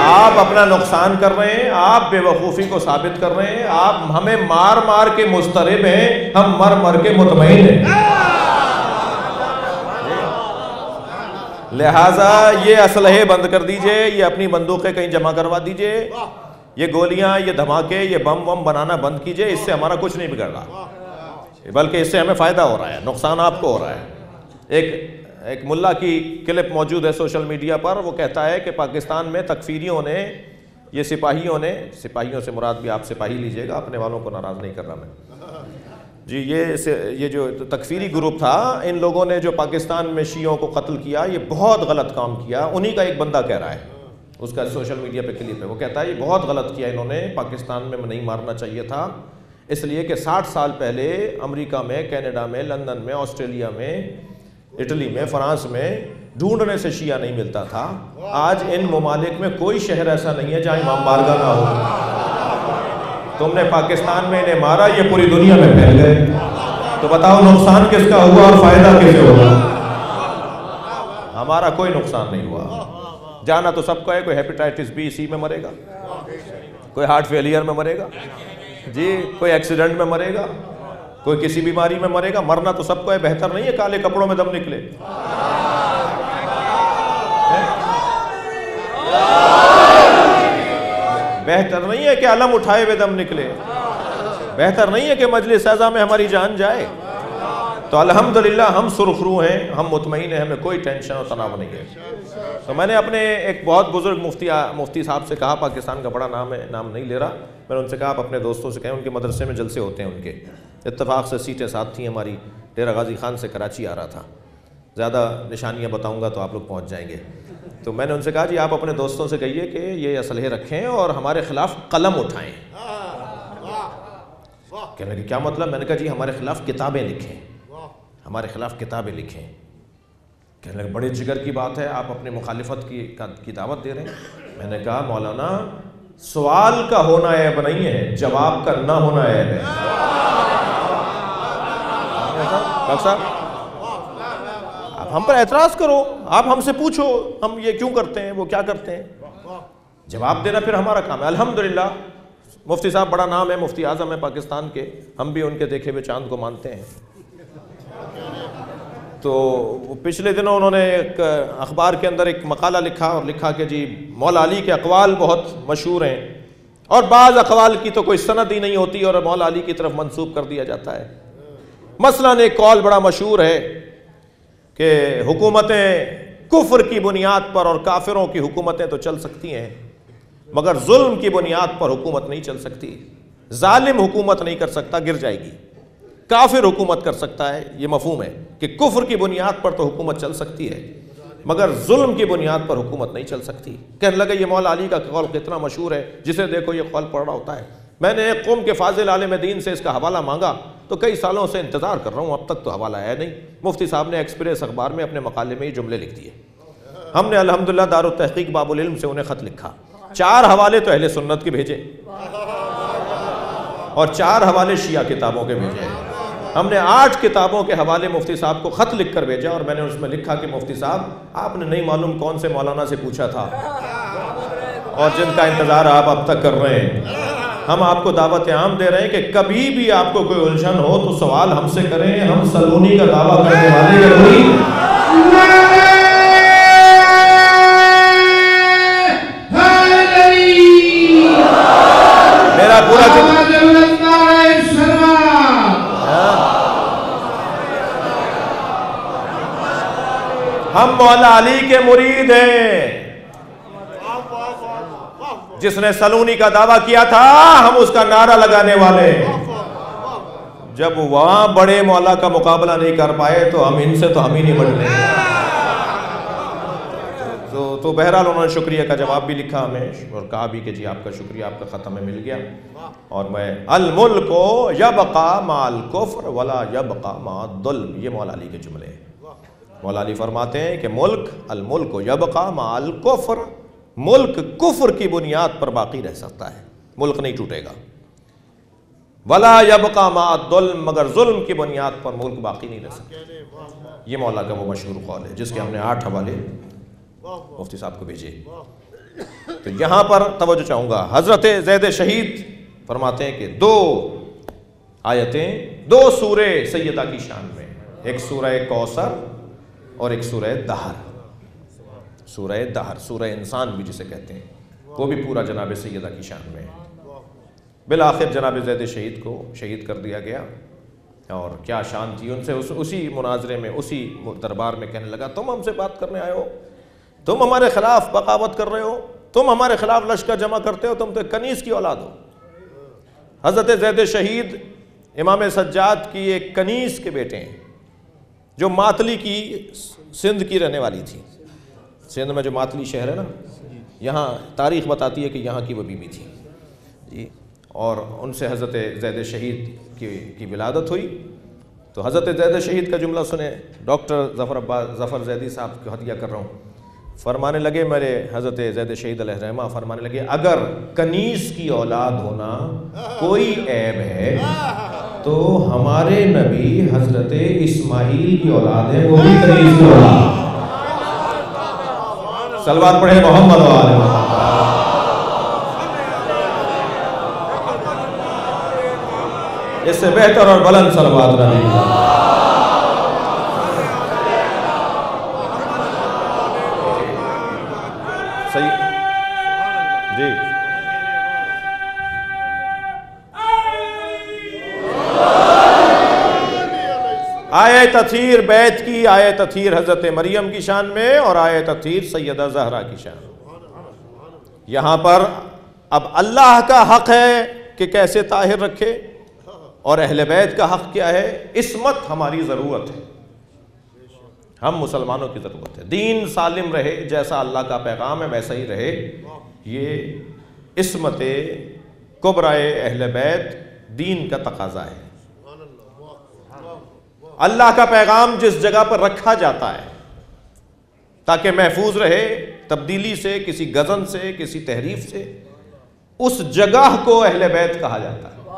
آپ اپنا نقصان کر رہے ہیں، آپ بے وقوفی کو ثابت کر رہے ہیں، آپ ہمیں مار مار کے مسترب ہیں، ہم مر مر کے مطمئن ہیں۔ لہٰذا یہ اسلحے بند کر دیجیے، یہ اپنی بندوقیں کہیں جمع کروا دیجیے۔ یہ گولیاں، یہ دھماکے، یہ بم وم بنانا بند کیجیے، اس سے ہمارا کچھ نہیں بگڑ رہا۔ بلکہ اس سے ہمیں فائدہ ہو رہا ہے، نقصان آپ کو ہو رہا ہے۔ ایک ایک ملا کی کلپ موجود ہے سوشل میڈیا پر، وہ کہتا ہے کہ پاکستان میں تکفیریوں نے، یہ سپاہیوں نے، سپاہیوں سے مراد بھی آپ سپاہی لیجیے گا، اپنے والوں کو ناراض نہیں کر رہا میں۔ جی یہ یہ جو تکفیری گروپ تھا، ان لوگوں نے جو پاکستان میں شیعوں کو قتل کیا، یہ بہت غلط کام کیا، انہی کا ایک بندہ کہہ رہا ہے۔ اس کا سوشل میڈیا پہ کلپ ہے۔ وہ کہتا ہے، یہ بہت غلط کیا انہوں نے، پاکستان میں نہیں مارنا چاہیے تھا۔ اس لیے کہ ساٹھ سال پہلے امریکہ میں، کینیڈا میں، لندن میں، آسٹریلیا میں، اٹلی میں، فرانس میں ڈھونڈنے سے شیعہ نہیں ملتا تھا۔ آج ان ممالک میں کوئی شہر ایسا نہیں ہے جہاں امام بارگاہ نہ ہو۔ تم نے پاکستان میں انہیں مارا، یہ پوری دنیا میں پھیل گئے۔ تو بتاؤ، نقصان کس کا ہوا اور فائدہ کیسے ہوا ہمارا کوئی نقصان نہیں ہوا۔ جانا تو سب کو ہے، کوئی ہیپیٹائٹس بی، سی میں مرے گا۔ کوئی ہارٹ فیلئر میں مرے گا۔ جی کوئی ایکسیڈنٹ میں مرے گا۔ کوئی کسی بیماری میں مرے گا۔ مرنا تو سب کو ہے، بہتر نہیں ہے، کالے کپڑوں میں دم نکلے۔ بہتر نہیں ہے کہ علم اٹھائے ہوئے دم نکلے۔ بہتر نہیں ہے کہ مجلس سزا میں ہماری جان جائے۔ تو الحمدللہ ہم سرخرو ہیں ہم مطمئن ہیں ہمیں کوئی ٹینشن اور تناؤ نہیں ہے۔ تو میں نے اپنے ایک بہت بزرگ مفتی مفتی صاحب سے کہا پاکستان کا بڑا نام ہے نام نہیں لے رہا۔ میں نے ان سے کہا آپ اپنے دوستوں سے کہیں ان کے مدرسے میں جلسے ہوتے ہیں ان کے۔ اتفاق سے سیٹیں ساتھ تھیں ہماری ڈیرہ غازی خان سے کراچی آ رہا تھا۔ زیادہ نشانیاں بتاؤں گا تو آپ لوگ پہنچ جائیں گے۔ تو میں نے ان سے کہا جی آپ اپنے دوستوں سے کہیے کہ یہ اسلحے رکھیں اور ہمارے خلاف قلم اٹھائیں۔ کہنے لگے کیا مطلب؟ میں نے کہا جی ہمارے خلاف کتابیں لکھیں۔ ہمارے خلاف کتابیں لکھیں۔ کہنے لگے، بڑے جگر کی بات ہے، آپ اپنے مخالفت کی دعوت دے رہے ہیں۔ میں نے کہا، مولانا، سوال کا ہونا عیب نہیں ہے، جواب کا نہ ہونا عیب ہے۔ صاحب، آپ ہم پر اعتراض کرو، آپ ہم سے پوچھو، ہم یہ کیوں کرتے ہیں، وہ کیا کرتے ہیں؟ جواب دینا پھر ہمارا کام ہے۔ الحمدللہ، مفتی صاحب بڑا نام ہے، مفتی اعظم ہے پاکستان کے۔ ہم بھی ان کے دیکھے ہوئے چاند کو مانتے ہیں۔ تو پچھلے دنوں انہوں نے ایک اخبار کے اندر ایک مقالہ لکھا اور لکھا کہ جی مولا علی کے اقوال بہت مشہور ہیں اور بعض اقوال کی تو کوئی سند ہی نہیں ہوتی اور مولا علی کی طرف منسوخ کر دیا جاتا ہے۔ مثلاً ایک قول بڑا مشہور ہے کہ حکومتیں کفر کی بنیاد پر اور کافروں کی حکومتیں تو چل سکتی ہیں، مگر ظلم کی بنیاد پر حکومت نہیں چل سکتی۔ ظالم حکومت نہیں کر سکتا، گر جائے گی۔ کافر حکومت کر سکتا ہے، یہ مفہوم ہے کہ کفر کی بنیاد پر تو حکومت چل سکتی ہے، مگر ظلم کی بنیاد پر حکومت نہیں چل سکتی۔ کہنے لگا یہ مولا علی کا قول کتنا مشہور ہے جسے دیکھو یہ قول پڑھ رہا ہوتا ہے۔ میں نے ایک قوم کے فاضل عالم دین سے اس کا حوالہ مانگا، تو کئی سالوں سے انتظار کر رہا ہوں، اب تک تو حوالہ ہے نہیں۔ مفتی صاحب نے ایکسپریس اخبار میں اپنے مقالے میں یہ جملے لکھ دیے۔ ہم نے الحمدللہ دار التحقیق باب العلم سے انہیں خط لکھا۔ چار حوالے تو اہل سنت کے بھیجے اور چار حوالے شیعہ کتابوں کے بھیجے۔ ہم نے آٹھ کتابوں کے حوالے مفتی صاحب کو خط لکھ کر بھیجا اور میں نے اس میں لکھا کہ مفتی صاحب، آپ نے نہیں معلوم کون سے مولانا سے پوچھا تھا۔ اور جن کا انتظار آپ اب تک کر رہے ہیں۔ ہم آپ کو دعوت عام دے رہے ہیں کہ کبھی بھی آپ کو کوئی الجھن ہو تو سوال ہم سے کریں۔ ہم سلونی کا دعویٰ کرنے والے مولا علی کے مرید ہیں۔ جس نے سلونی کا دعویٰ کیا تھا، ہم اس کا نعرہ لگانے والے ہیں۔ جب وہاں بڑے مولا کا مقابلہ نہیں کر پائے، تو ہم ان سے تو ہم ہی نہیں بڑھ لیں تو تو بہرحال انہوں نے شکریہ کا جواب بھی لکھا ہمیں، اور کہا بھی کہ جی آپ کا شکریہ، آپ کا خط ہمیں مل گیا۔ اور میں الملک یبقا مال کفر ولا یبقا ما الظلم، یہ مولا علی کے جملے ہیں۔ مولا علی فرماتے ہیں کہ ملک، الملک یبقا مال کفر ملک کفر کی بنیاد پر باقی رہ سکتا ہے، ملک نہیں ٹوٹے گا۔ ولا یبقا ما الظلم، مگر ظلم کی بنیاد پر ملک باقی نہیں رہ سکتا۔ یہ مولا کا وہ مشہور قول ہے، جس کے ہم نے آٹھ حوالے مفتی صاحب کو بھیجے۔ تو یہاں پر توجہ چاہوں گا، حضرت زید شہید فرماتے ہیں کہ دو آیتیں، دو سورہ سیدہ کی شان میں، ایک سورہ کوثر اور ایک سورہ دہر۔ سورہ دہر، سورہ انسان بھی جسے کہتے ہیں، وہ بھی پورا جناب سیدہ کی شان میں بالآخر جناب زید شہید کو شہید کر دیا گیا۔ اور کیا شان تھی، ان سے اسی مناظرے میں، اسی دربار میں کہنے لگا، تم ہم سے بات کرنے آئے ہو۔ تم ہمارے خلاف بغاوت کر رہے ہو۔ تم ہمارے خلاف لشکر جمع کرتے ہو۔ تم تو کنیز کی اولاد ہو۔ حضرت زید شہید امام سجاد کی ایک کنیز کے بیٹے ہیں۔ جو ماتلی کی سندھ کی رہنے والی تھی۔ سندھ میں جو ماتلی شہر ہے نا، یہاں تاریخ بتاتی ہے کہ یہاں کی وہ بیوی تھی۔ جی اور ان سے حضرت زید شہید کی کی ولادت ہوئی۔ تو حضرت زید شہید کا جملہ سنیں۔ ڈاکٹر ظفر عباس ظفر زیدی صاحب کو ہدیہ کر رہا ہوں۔ فرمانے لگے میرے حضرت زید شہید علیہ رحمہ فرمانے لگے، اگر کنیز کی اولاد ہونا کوئی عیب ہے تو ہمارے نبی حضرت اسماعیل کی اولاد ہے وہ بھی کنیز کی اولاد۔ سلوات پڑھے محمد و آل محمد اس سے بہتر اور بلند سلوات نبی کا آئے تطہیر بیت کی آئے تطہیر حضرت مریم کی شان میں اور آئے تطہیر سیدہ زہرہ کی شان یہاں پر اب اللہ کا حق ہے کہ کیسے طاہر رکھے اور اہل بیت کا حق کیا ہے؟ اسمت ہماری ضرورت ہے۔ ہم مسلمانوں کی ضرورت ہے۔ دین سالم رہے، جیسا اللہ کا پیغام ہے، ویسا ہی رہے۔ یہ عصمت قبرائے اہل بیت دین کا تقاضا ہے۔ اللہ کا پیغام جس جگہ پر رکھا جاتا ہے، تاکہ محفوظ رہے تبدیلی سے، کسی غزن سے، کسی تحریف سے، اس جگہ کو اہل بیت کہا جاتا ہے۔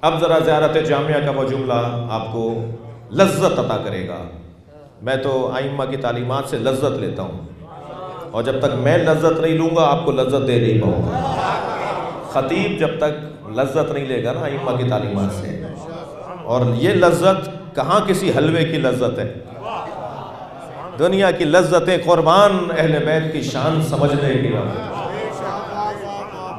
اب ذرا زیارت جامعہ کا وہ جملہ آپ کو لذت عطا کرے گا۔ میں تو آئمہ کی تعلیمات سے لذت لیتا ہوں۔ اور جب تک میں لذت نہیں لوں گا، آپ کو لذت دے نہیں پاؤں گا۔ خطیب جب تک لذت نہیں لے گا نا آئمہ کی تعلیمات سے۔ اور یہ لذت کہاں کسی حلوے کی لذت ہے؟ دنیا کی لذتیں قربان اہل بیت کی شان سمجھنے کی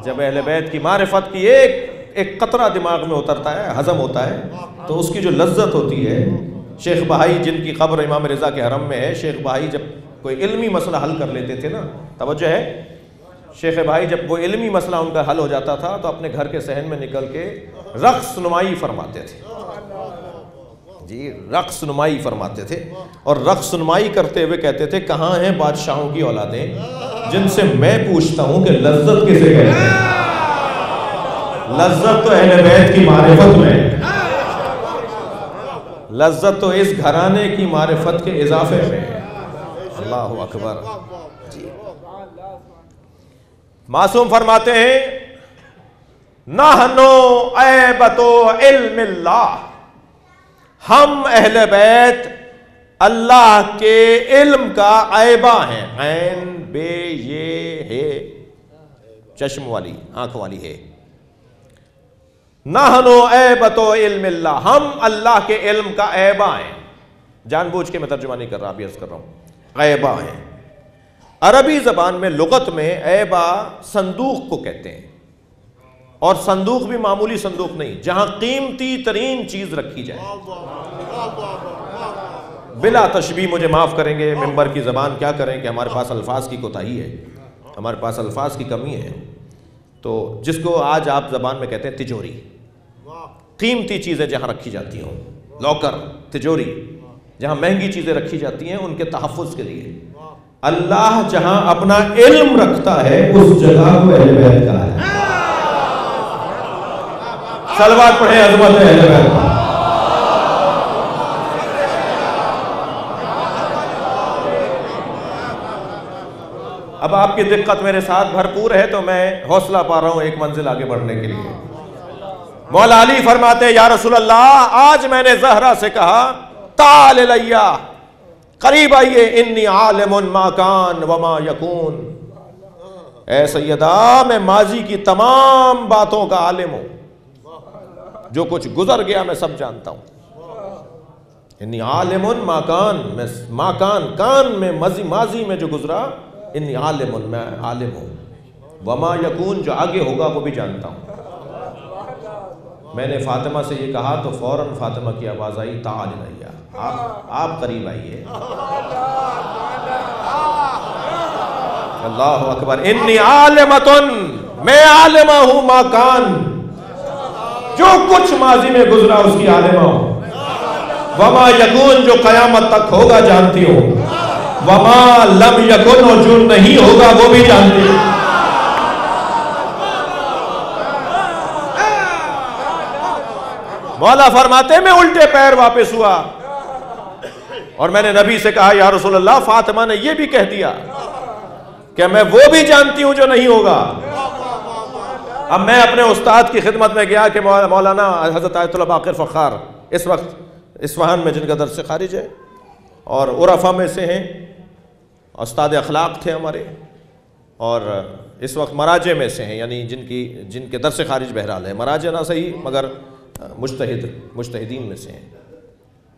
جب اہل بیت کی معرفت کی ایک ایک قطرہ دماغ میں اترتا ہے، ہضم ہوتا ہے، تو اس کی جو لذت ہوتی ہے، شیخ بہائی جن کی قبر امام رضا کے حرم میں ہے، شیخ بہائی جب کوئی علمی مسئلہ حل کر لیتے تھے نا، توجہ ہے۔ شیخ بھائی جب وہ علمی مسئلہ ان کا حل ہو جاتا تھا، تو اپنے گھر کے صحن میں نکل کے رقص نمائی فرماتے تھے۔ جی رقص نمائی فرماتے تھے۔ اور رقص نمائی کرتے ہوئے کہتے تھے، کہاں ہیں بادشاہوں کی اولادیں؟ جن سے میں پوچھتا ہوں کہ لذت کسے کہتے ہیں؟ لذت تو اہل بیت کی معرفت میں۔ لذت تو اس گھرانے کی معرفت کے اضافے میں۔ اللہ اکبر۔ جی۔ معصوم فرماتے ہیں، نحنو عیبتو علم اللہ۔ ہم اہل بیت اللہ کے علم کا عیبہ ہیں۔ عین بے یہ ہے۔ چشم والی آنکھ والی ہے۔ نحنو عیبتو علم اللہ۔ ہم اللہ کے علم کا عیبہ ہیں۔ جان بوجھ کے میں ترجمہ نہیں کر رہا، ابھی عرض کر رہا ہوں۔ عیبہ ہیں۔ عربی زبان میں لغت میں عیبہ صندوق کو کہتے ہیں۔ اور صندوق بھی معمولی صندوق نہیں، جہاں قیمتی ترین چیز رکھی جائے۔ بلا تشبیہ مجھے معاف کریں گے، ممبر کی زبان کیا کریں کہ ہمارے پاس الفاظ کی کوتاہی ہے، ہمارے پاس الفاظ کی کمی ہے۔ تو جس کو آج آپ زبان میں کہتے ہیں تجوری۔ قیمتی چیزیں جہاں رکھی جاتی ہوں، لاکر، تجوری، جہاں مہنگی چیزیں رکھی جاتی ہیں ان کے تحفظ کے لیے۔ اللہ جہاں اپنا علم رکھتا ہے، اس جگہ کو اہل بیت کا ہے۔ سلوات پڑھیں عظمت اہل بیت اب آپ کی دقت میرے ساتھ بھرپور ہے تو میں حوصلہ پا رہا ہوں ایک منزل آگے بڑھنے کے لیے۔ مولا علی فرماتے، یا رسول اللہ، آج میں نے زہرا سے کہا، تال لیا قریب آئیے، انی عالم ما کان وما یکون۔ اے سیدہ، میں ماضی کی تمام باتوں کا عالم ہوں۔ جو کچھ گزر گیا میں سب جانتا ہوں۔ انی عالم ما کان، میں ما کان میں ماضی میں جو گزرا، انی عالم میں عالم ہوں۔ وما یکون، جو آگے ہوگا وہ بھی جانتا ہوں۔ میں نے فاطمہ سے یہ کہا تو فوراً فاطمہ کی آواز آئی، تعال رہیا آپ آپ قریب آئیے۔ اللہ اکبر۔ انی عالمتن، میں عالمہ ہوں، ما کان۔ جو کچھ ماضی میں گزرا اس کی عالمہ ہوں۔ وما یکون جو قیامت تک ہوگا جانتی ہوں۔ وما لم یکن اور جو نہیں ہوگا وہ بھی جانتی ہوں۔ مولا فرماتے میں الٹے پیر واپس ہوا۔ اور میں نے نبی سے کہا، یا رسول اللہ، فاطمہ نے یہ بھی کہہ دیا کہ میں وہ بھی جانتی ہوں جو نہیں ہوگا۔ اب میں اپنے استاد کی خدمت میں گیا کہ مولانا حضرت آیت اللہ باقر فخار اس وقت اسفہان میں جن کا درس خارج ہے اور عرفہ میں سے ہیں، استاد اخلاق تھے ہمارے اور اس وقت مراجے میں سے ہیں یعنی جن کی، جن کے درس خارج بہرحال ہے مراجے نہ صحیح، مگر مجتہد، مجتہدین میں سے ہیں۔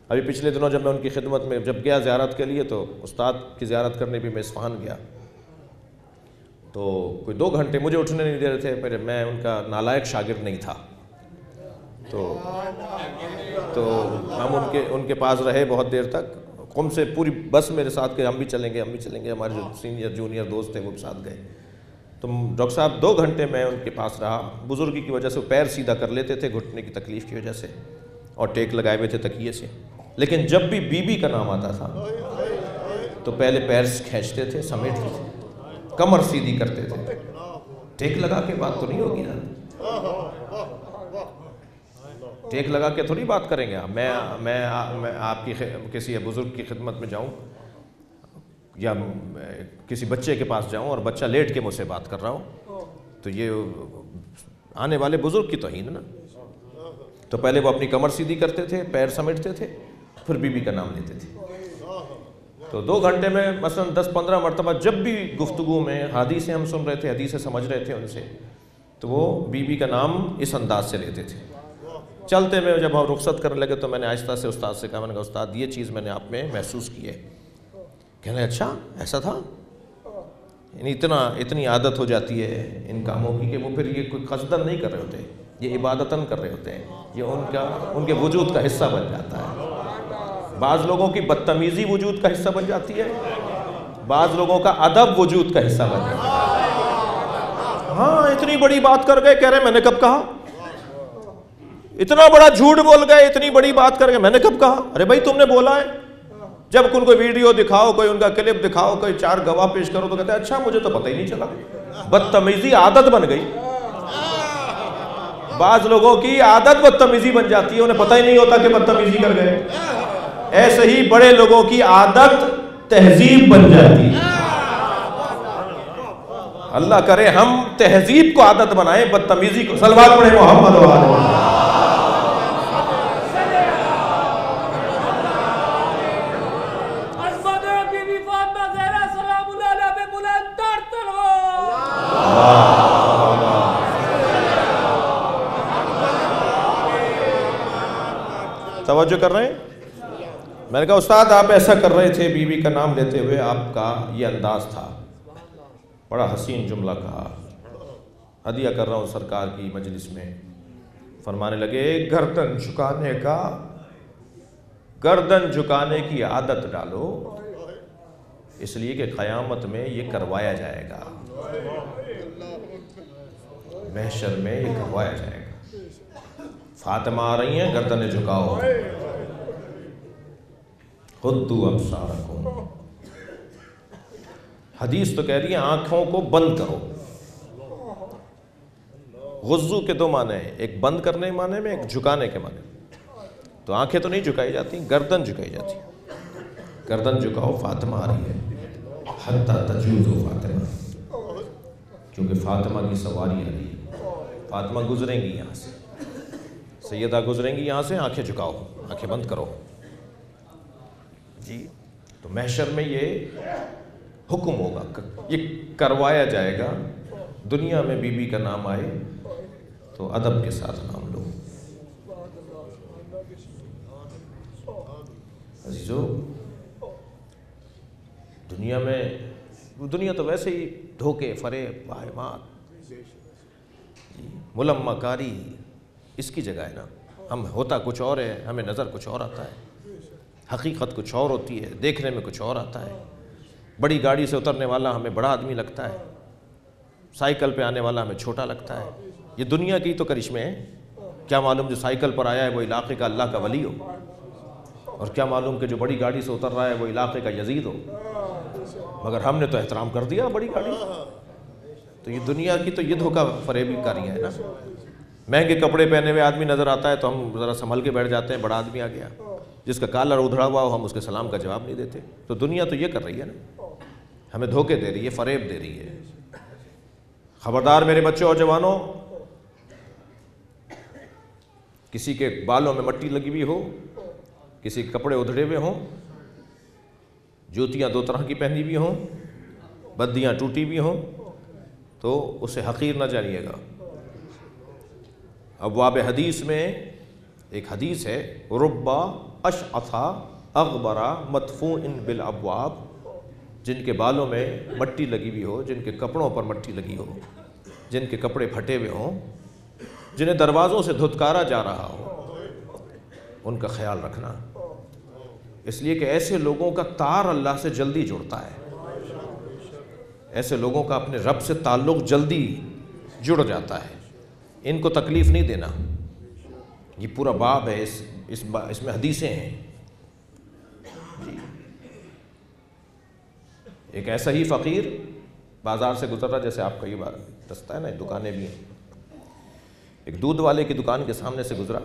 ابھی پچھلے دنوں جب میں ان کی خدمت میں جب گیا زیارت کے لیے تو استاد کی زیارت کرنے بھی میں اسفہان گیا۔ تو کوئی دو گھنٹے مجھے اٹھنے نہیں دے رہے تھے پھر میں ان کا نالائق شاگرد نہیں تھا۔ تو تو ہم ان کے ان کے پاس رہے بہت دیر تک۔ قم سے پوری بس میرے ساتھ کہ ہم بھی چلیں گے، ہم بھی چلیں گے۔ ہمارے جو سینئر جونیئر دوست تھے وہ بھی ساتھ گئے۔ تو ڈاکٹر صاحب، دو گھنٹے میں ان کے پاس رہا۔ بزرگی کی وجہ سے وہ پیر سیدھا کر لیتے تھے گھٹنے کی تکلیف کی وجہ سے، اور ٹیک لگائے ہوئے تھے تکیے سے۔ لیکن جب بھی بی بی کا نام آتا تھا، تو پہلے پیر کھینچتے تھے، سمیٹتے تھے۔ کمر سیدھی کرتے تھے۔ ٹیک لگا کے بات تو نہیں ہوگی نا؟ ٹیک لگا کے تھوڑی بات کریں گے میں میں آپ کی کسی بزرگ کی خدمت میں جاؤں یا کسی بچے کے پاس جاؤں اور بچہ لیٹ کے مجھ سے بات کر رہا ہوں، تو یہ آنے والے بزرگ کی توہین نا؟ تو پہلے وہ اپنی کمر سیدھی کرتے تھے، پیر سمیٹتے تھے، پھر بی بی کا نام لیتے تھے۔ تو دو گھنٹے میں مثلا دس پندرہ مرتبہ جب بھی گفتگو میں حدیثیں ہم سن رہے تھے، حدیثیں سمجھ رہے تھے ان سے، تو وہ بی بی کا نام اس انداز سے لیتے تھے۔ چلتے میں جب ہم رخصت کرنے لگے تو میں نے آہستہ سے استاد سے کہا، میں نے کہا، استاد، یہ چیز میں نے آپ میں محسوس کی ہے۔ کہنے اچھا ایسا تھا؟ یعنی اتنا، اتنی عادت ہو جاتی ہے ان کاموں کی کہ وہ پھر یہ کوئی قصدن نہیں کر رہے ہوتے، یہ عبادتاً کر رہے ہوتے ہیں، یہ ان کا، ان کے وجود کا حصہ بن جاتا ہے۔ بعض لوگوں کی بدتمیزی وجود کا حصہ بن جاتی ہے، بعض لوگوں کا ادب وجود کا حصہ بن جاتا ہے۔ ہاں اتنی بڑی بات کر گئے، کہہ رہے میں نے کب کہا؟ اتنا بڑا جھوٹ بول گئے، اتنی بڑی بات کر گئے، میں نے کب کہا؟ ارے بھائی، تم نے بولا ہے۔ جب ان کو ویڈیو دکھاؤ، کوئی ان کا کلپ دکھاؤ، کوئی چار گواہ پیش کرو تو کہتے ہیں اچھا مجھے تو پتہ ہی نہیں چلا۔ بدتمیزی عادت بن گئی۔ بعض لوگوں کی عادت بدتمیزی بن جاتی ہے، انہیں پتہ ہی نہیں ہوتا کہ بدتمیزی کر گئے۔ ایسے ہی بڑے لوگوں کی عادت تہذیب بن جاتی ہے۔ اللہ کرے ہم تہذیب کو عادت بنائیں بدتمیزی کو۔ سلوات پڑھے محمد و آلہ۔ توجہ کر رہے ہیں؟ میں نے کہا، استاد، آپ ایسا کر رہے تھے بی بی کا نام لیتے ہوئے آپ کا یہ انداز تھا. بڑا حسین جملہ کہا۔ ہدیہ کر رہا ہوں سرکار کی مجلس میں۔ فرمانے لگے، گردن جھکانے کا، گردن جھکانے کی عادت ڈالو۔ اس لیے کہ قیامت میں یہ کروایا جائے گا۔ محشر میں یہ کروایا جائے گا۔ فاطمہ آ رہی ہیں گردن جھکاؤ۔ خود ابصارکم حدیث تو کہہ رہی ہے، آنکھوں کو بند کرو۔ غزو کے دو معنی ہیں، ایک بند کرنے کے معنی میں، ایک جھکانے کے معنی تو آنکھیں تو نہیں جھکائی جاتی، گردن جھکائی جاتی۔ گردن جھکاؤ، فاطمہ آ رہی ہے۔ حتیٰ تجوز و فاطمہ۔ کیونکہ فاطمہ کی سواری آ رہی ہے۔ فاطمہ گزریں گی یہاں سے۔ سیدہ گزریں گی یہاں سے، آنکھیں جھکاؤ، آنکھیں بند کرو۔ جی تو محشر میں یہ حکم ہوگا۔ یہ کروایا جائے گا۔ دنیا میں بی بی کا نام آئے تو ادب کے ساتھ نام لو۔ عزیزو، دنیا میں، دنیا تو ویسے ہی دھوکے، فریب، واہمات۔ جی، ملمہ کاری، اس کی جگہ ہے نا۔ ہم ہوتا کچھ اور ہے، ہمیں نظر کچھ اور آتا ہے۔ حقیقت کچھ اور ہوتی ہے، دیکھنے میں کچھ اور آتا ہے۔ بڑی گاڑی سے اترنے والا ہمیں بڑا آدمی لگتا ہے۔ سائیکل پہ آنے والا ہمیں چھوٹا لگتا ہے۔ یہ دنیا کی تو کرشمے ہیں۔ کیا معلوم جو سائیکل پر آیا ہے وہ علاقے کا اللہ کا ولی ہو؟ اور کیا معلوم کہ جو بڑی گاڑی سے اتر رہا ہے وہ علاقے کا یزید ہو؟ مگر ہم نے تو احترام کر دیا بڑی گاڑی۔ تو یہ دنیا کی تو یہ دھوکہ فریبی کاری ہے نا۔ مہنگے کپڑے پہنے ہوئے آدمی نظر آتا ہے تو ہم ذرا سنبھل کے بیٹھ جاتے ہیں، بڑا آدمی آ گیا۔ جس کا کالر ادھڑا ہوا ہو، ہم اس کے سلام کا جواب نہیں دیتے۔ تو دنیا تو یہ کر رہی ہے نا۔ ہمیں دھوکے دے رہی ہے، فریب دے رہی ہے۔ خبردار میرے بچوں اور جوانوں، کسی کے بالوں میں مٹی لگی ہوئی ہو، کسی کے کپڑے ادھڑے ہوئے ہوں، جوتیاں دو طرح کی پہنی ہوئی ہوں، بدیاں ٹوٹی ہوئی ہوں، تو اسے حقیر نہ جانیے گا۔ ابواب حدیث میں ایک حدیث ہے، ربا اش اغبرا متفو ان بال جن کے بالوں میں مٹی لگی ہوئی ہو، جن کے کپڑوں پر مٹی لگی ہو، جن کے کپڑے پھٹے ہوئے ہوں، جنہیں دروازوں سے دھتکارا جا رہا ہو، ان کا خیال رکھنا۔ اس لیے کہ ایسے لوگوں کا تار اللہ سے جلدی جڑتا ہے۔ ایسے لوگوں کا اپنے رب سے تعلق جلدی جڑ جاتا ہے۔ ان کو تکلیف نہیں دینا۔ یہ پورا باب ہے اس اس با اس میں حدیثیں ہیں۔ جی۔ ایک ایسا ہی فقیر بازار سے گزر رہا جیسے آپ کا یہ بات رستہ ہے نا دکانیں بھی ہیں۔ ایک دودھ والے کی دکان کے سامنے سے گزرا۔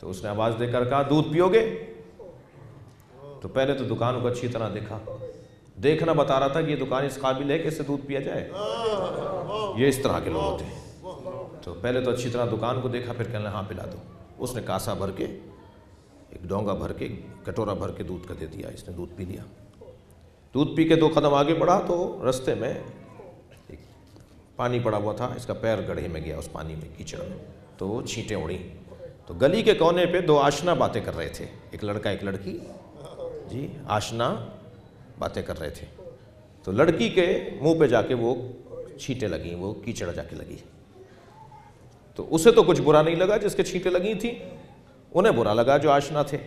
تو اس نے آواز دے کر کہا، دودھ پیو گے؟ تو پہلے تو دکان کو اچھی طرح دیکھا۔ دیکھنا بتا رہا تھا کہ یہ دکان اس قابل ہے کہ اس سے دودھ پیا جائے۔ یہ اس طرح کے لوگ ہوتے ہیں۔ تو پہلے تو اچھی طرح دکان کو دیکھا، پھر کہنے ہاں پلا دو۔ اس نے کاسا بھر کے، ایک ڈونگا بھر کے کٹورا بھر کے دودھ کا دے دیا، اس نے دودھ پی لیا۔ دودھ پی کے دو قدم آگے بڑھا تو رستے میں ایک پانی پڑا ہوا تھا، اس کا پیر گڑھے میں گیا، اس پانی میں کیچڑ میں۔ تو وہ چھینٹیں اڑیں۔ تو گلی کے کونے پہ دو آشنا باتیں کر رہے تھے۔ ایک لڑکا، ایک لڑکی۔ جی آشنا باتیں کر رہے تھے۔ تو لڑکی کے منہ پہ جا کے وہ چھینٹیں لگیں، وہ کیچڑ جا کے لگی۔ تو اسے تو کچھ برا نہیں لگا جس کے چھینٹیں لگی تھیں، انہیں برا لگا جو آشنا تھے۔